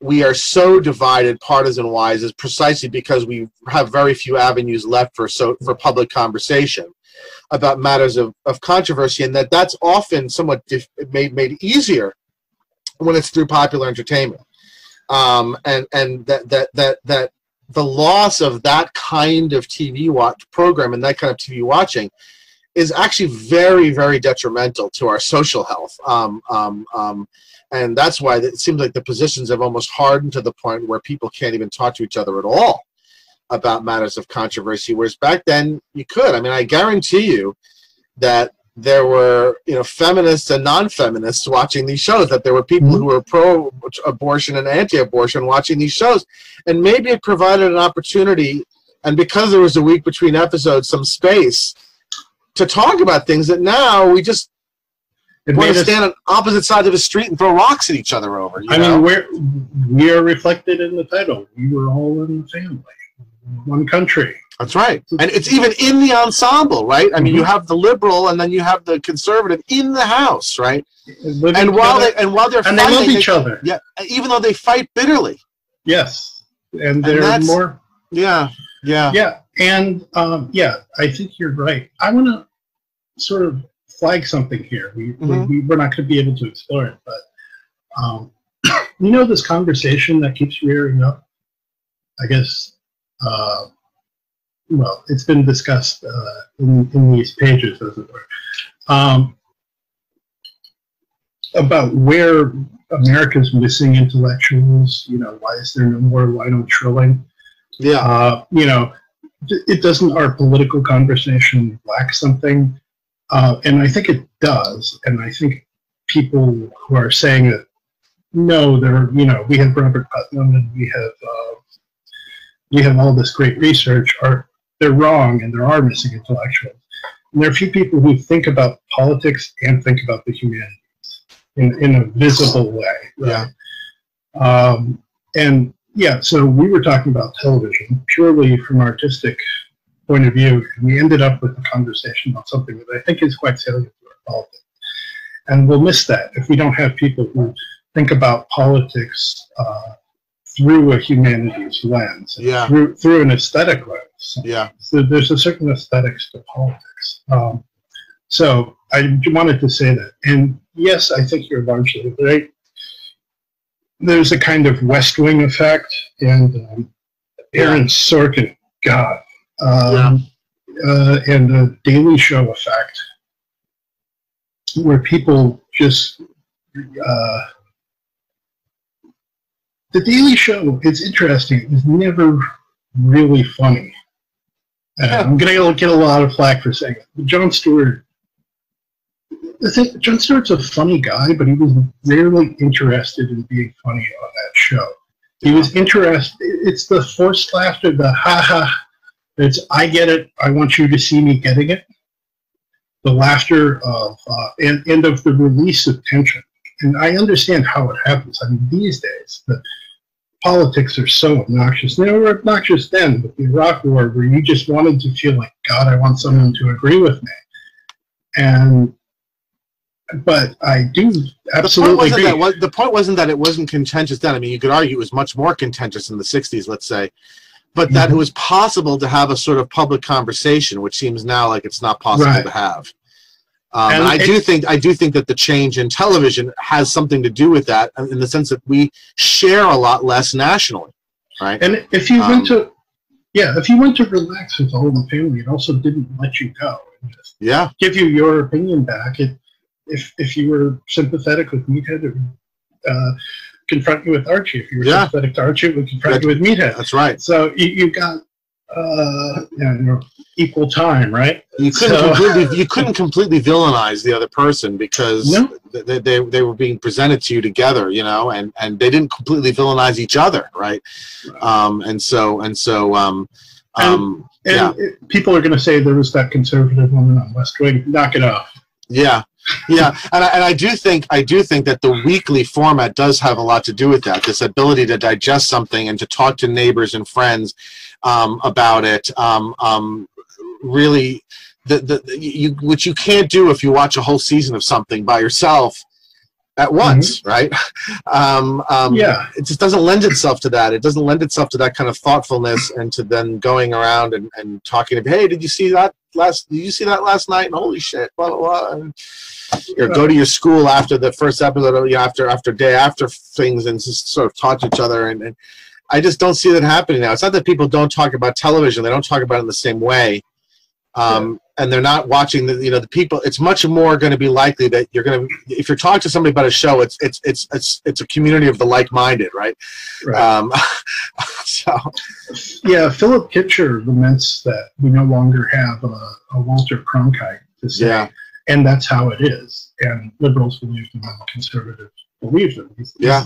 we are so divided partisan wise is precisely because we have very few avenues left for so for public conversation about matters of, of controversy and that that's often somewhat dif- made, made easier when it's through popular entertainment. Um, and and that that that that the loss of that kind of TV watch program and that kind of TV watching is actually very very detrimental to our social health. Um, um, um, and that's why it seems like the positions have almost hardened to the point where people can't even talk to each other at all about matters of controversy. Whereas back then you could. I mean, I guarantee you that there were you know feminists and non-feminists watching these shows that there were people mm-hmm. who were pro-abortion and anti-abortion watching these shows and maybe it provided an opportunity and because there was a week between episodes some space to talk about things that now we just it want to stand on opposite sides of the street and throw rocks at each other over i know? mean we're we are reflected in the title we were all in the family one country that's right. And it's even in the ensemble, right? I mean, mm-hmm. you have the liberal and then you have the conservative in the house, right? Living and while they and while they're and fighting, they love each they, other. Yeah, even though they fight bitterly. Yes, and they're and more. Yeah, yeah, yeah, and um, yeah, I think you're right. I want to sort of flag something here. We, mm-hmm. we we're not going to be able to explore it, but um, <clears throat> you know this conversation that keeps rearing up. I guess. Uh, well, it's been discussed uh, in, in these pages, as it were, um, about where America's missing intellectuals. You know, why is there no more Lionel Trilling? Yeah. Uh, you know, it doesn't our political conversation lack something? Uh, and I think it does. And I think people who are saying that, no, there, you know, we have Robert Putnam and we have uh, we have all this great research are they're wrong and there are missing intellectuals. And there are a few people who think about politics and think about the humanities in, in a visible way. Right? Yeah. Um, and yeah, so we were talking about television purely from artistic point of view. And we ended up with a conversation about something that I think is quite salient to our politics. And we'll miss that if we don't have people who think about politics uh, through a humanities lens, Yeah. through through an aesthetic lens. Yeah. So there's a certain aesthetics to politics. Um, so I wanted to say that. And yes, I think you're largely right. There's a kind of West Wing effect, and um, Aaron Sorkin, God, um, uh, and the Daily Show effect, where people just. Uh, the Daily Show, it's interesting. It was never really funny. Uh, I'm going to get a lot of flack for saying it. But Jon Stewart, the thing, Jon Stewart's a funny guy, but he was rarely interested in being funny on that show. He was interested. It's the forced laughter, the ha ha. It's I get it. I want you to see me getting it. The laughter of uh, and, and of the release of tension. And I understand how it happens. I mean, these days, the politics are so obnoxious. They were obnoxious then, but the Iraq War, where you just wanted to feel like, God, I want someone to agree with me. And, but I do The point, absolutely agree. that, the point wasn't that it wasn't contentious then. I mean, you could argue it was much more contentious in the 60s, let's say, but that Mhm. it was possible to have a sort of public conversation, which seems now like it's not possible Right. to have. Um, And and I do it- think I do think that the change in television has something to do with that, in the sense that we share a lot less nationally, right? And if you Um, went to, yeah, if you went to relax with the whole family, it also didn't let you go just Yeah, give you your opinion back. It, if if you were sympathetic with Meathead, it uh, confront you with Archie. If you were Yeah. sympathetic to Archie, it would confront you with Meathead. that's right. So you, you got uh, you know, equal time, right? You couldn't So- completely you couldn't completely villainize the other person because No. they, they they were being presented to you together, you know, and and they didn't completely villainize each other, right? Um, and so and so um, um, And yeah, it, people are going to say there was that conservative woman on West Wing. Knock it off. yeah, yeah, and I, and I do think I do think that the weekly format does have a lot to do with that. This ability to digest something and to talk to neighbors and friends um, about it. Um, um, really, the, the you which you can't do if you watch a whole season of something by yourself at once, right? <laughs> Um, um, Yeah. it just doesn't lend itself to that. It doesn't lend itself to that kind of thoughtfulness and to then going around and, and talking to, hey, did you see that last? Did you see that last night? And holy shit, blah blah blah. And, or go to your school after the first episode, or, you know, after after day after things, and just sort of talk to each other. And, and I just don't see that happening now. It's not that people don't talk about television; they don't talk about it in the same way. Um, And they're not watching the, you know, the people. It's much more going to be likely that you're going to, if you're talking to somebody about a show, it's it's it's it's it's a community of the like-minded, right? Right. Um, <laughs> so Yeah, Philip Kitcher laments that we no longer have a, a Walter Cronkite to say, Yeah. And that's how it is. And liberals believed him, and conservatives believed him. He, Yeah.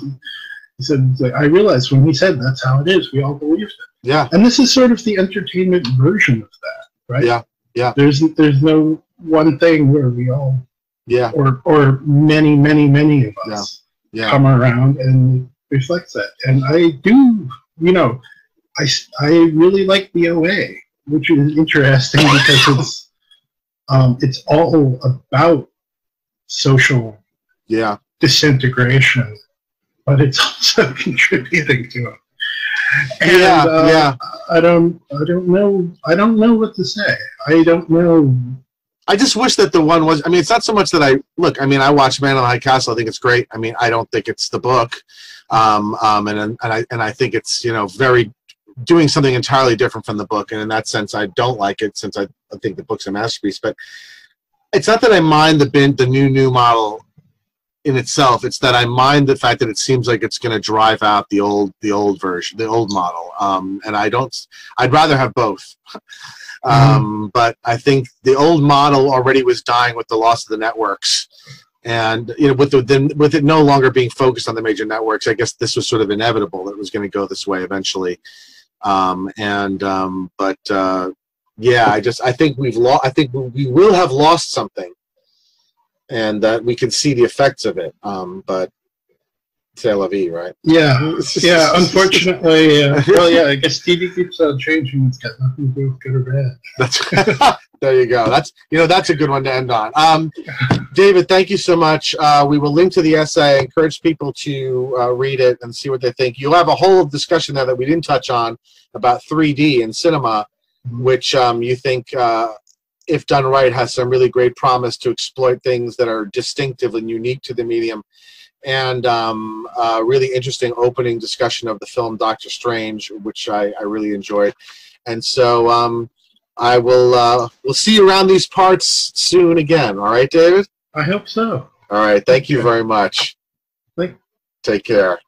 He said, I realized when he said that's how it is, we all believed it. yeah, And this is sort of the entertainment version of that, right? Yeah, yeah. There's there's no one thing where we all, yeah, or or many, many, many of us yeah, come around and reflects that. And I do, you know, I I really like the OA, which is interesting because <laughs> it's um, it's all about social yeah. disintegration, but it's also <laughs> contributing to it. And, Yeah, uh, yeah. I don't, I don't know, I don't know what to say. I don't know. I just wish that the one was. I mean, it's not so much that I look. I mean, I watched Man on the High Castle. I think it's great. I mean, I don't think it's the book, um, um, and and I and I think it's you know very doing something entirely different from the book. And in that sense, I don't like it since I, I think the book's a masterpiece. But it's not that I mind the bin, the new new model in itself. It's that I mind the fact that it seems like it's going to drive out the old the old version, the old model. Um, and I don't. I'd rather have both. <laughs> Um, but I think the old model already was dying with the loss of the networks, and you know, with the then with it no longer being focused on the major networks, I guess this was sort of inevitable that it was going to go this way eventually. Um, and um, but uh, yeah, I just I think we've lost. I think we will have lost something, and that we can see the effects of it. Um, but c'est la vie, right? Yeah, <laughs> yeah. Unfortunately, uh, well, yeah. I guess TV keeps on changing. It's got nothing to do with good or bad. That's <laughs> There you go. That's you know that's a good one to end on. Um, David, thank you so much. Uh, we will link to the essay. I encourage people to uh, read it and see what they think. You'll have a whole discussion there that we didn't touch on about 3D and cinema, which um, you think, uh, if done right, has some really great promise to exploit things that are distinctive and unique to the medium. And um, a really interesting opening discussion of the film Doctor Strange, which I, I really enjoyed. And so um, I will uh, we'll see you around these parts soon again. All right, David. I hope so. All right. Thank you very much. Thank- Take care.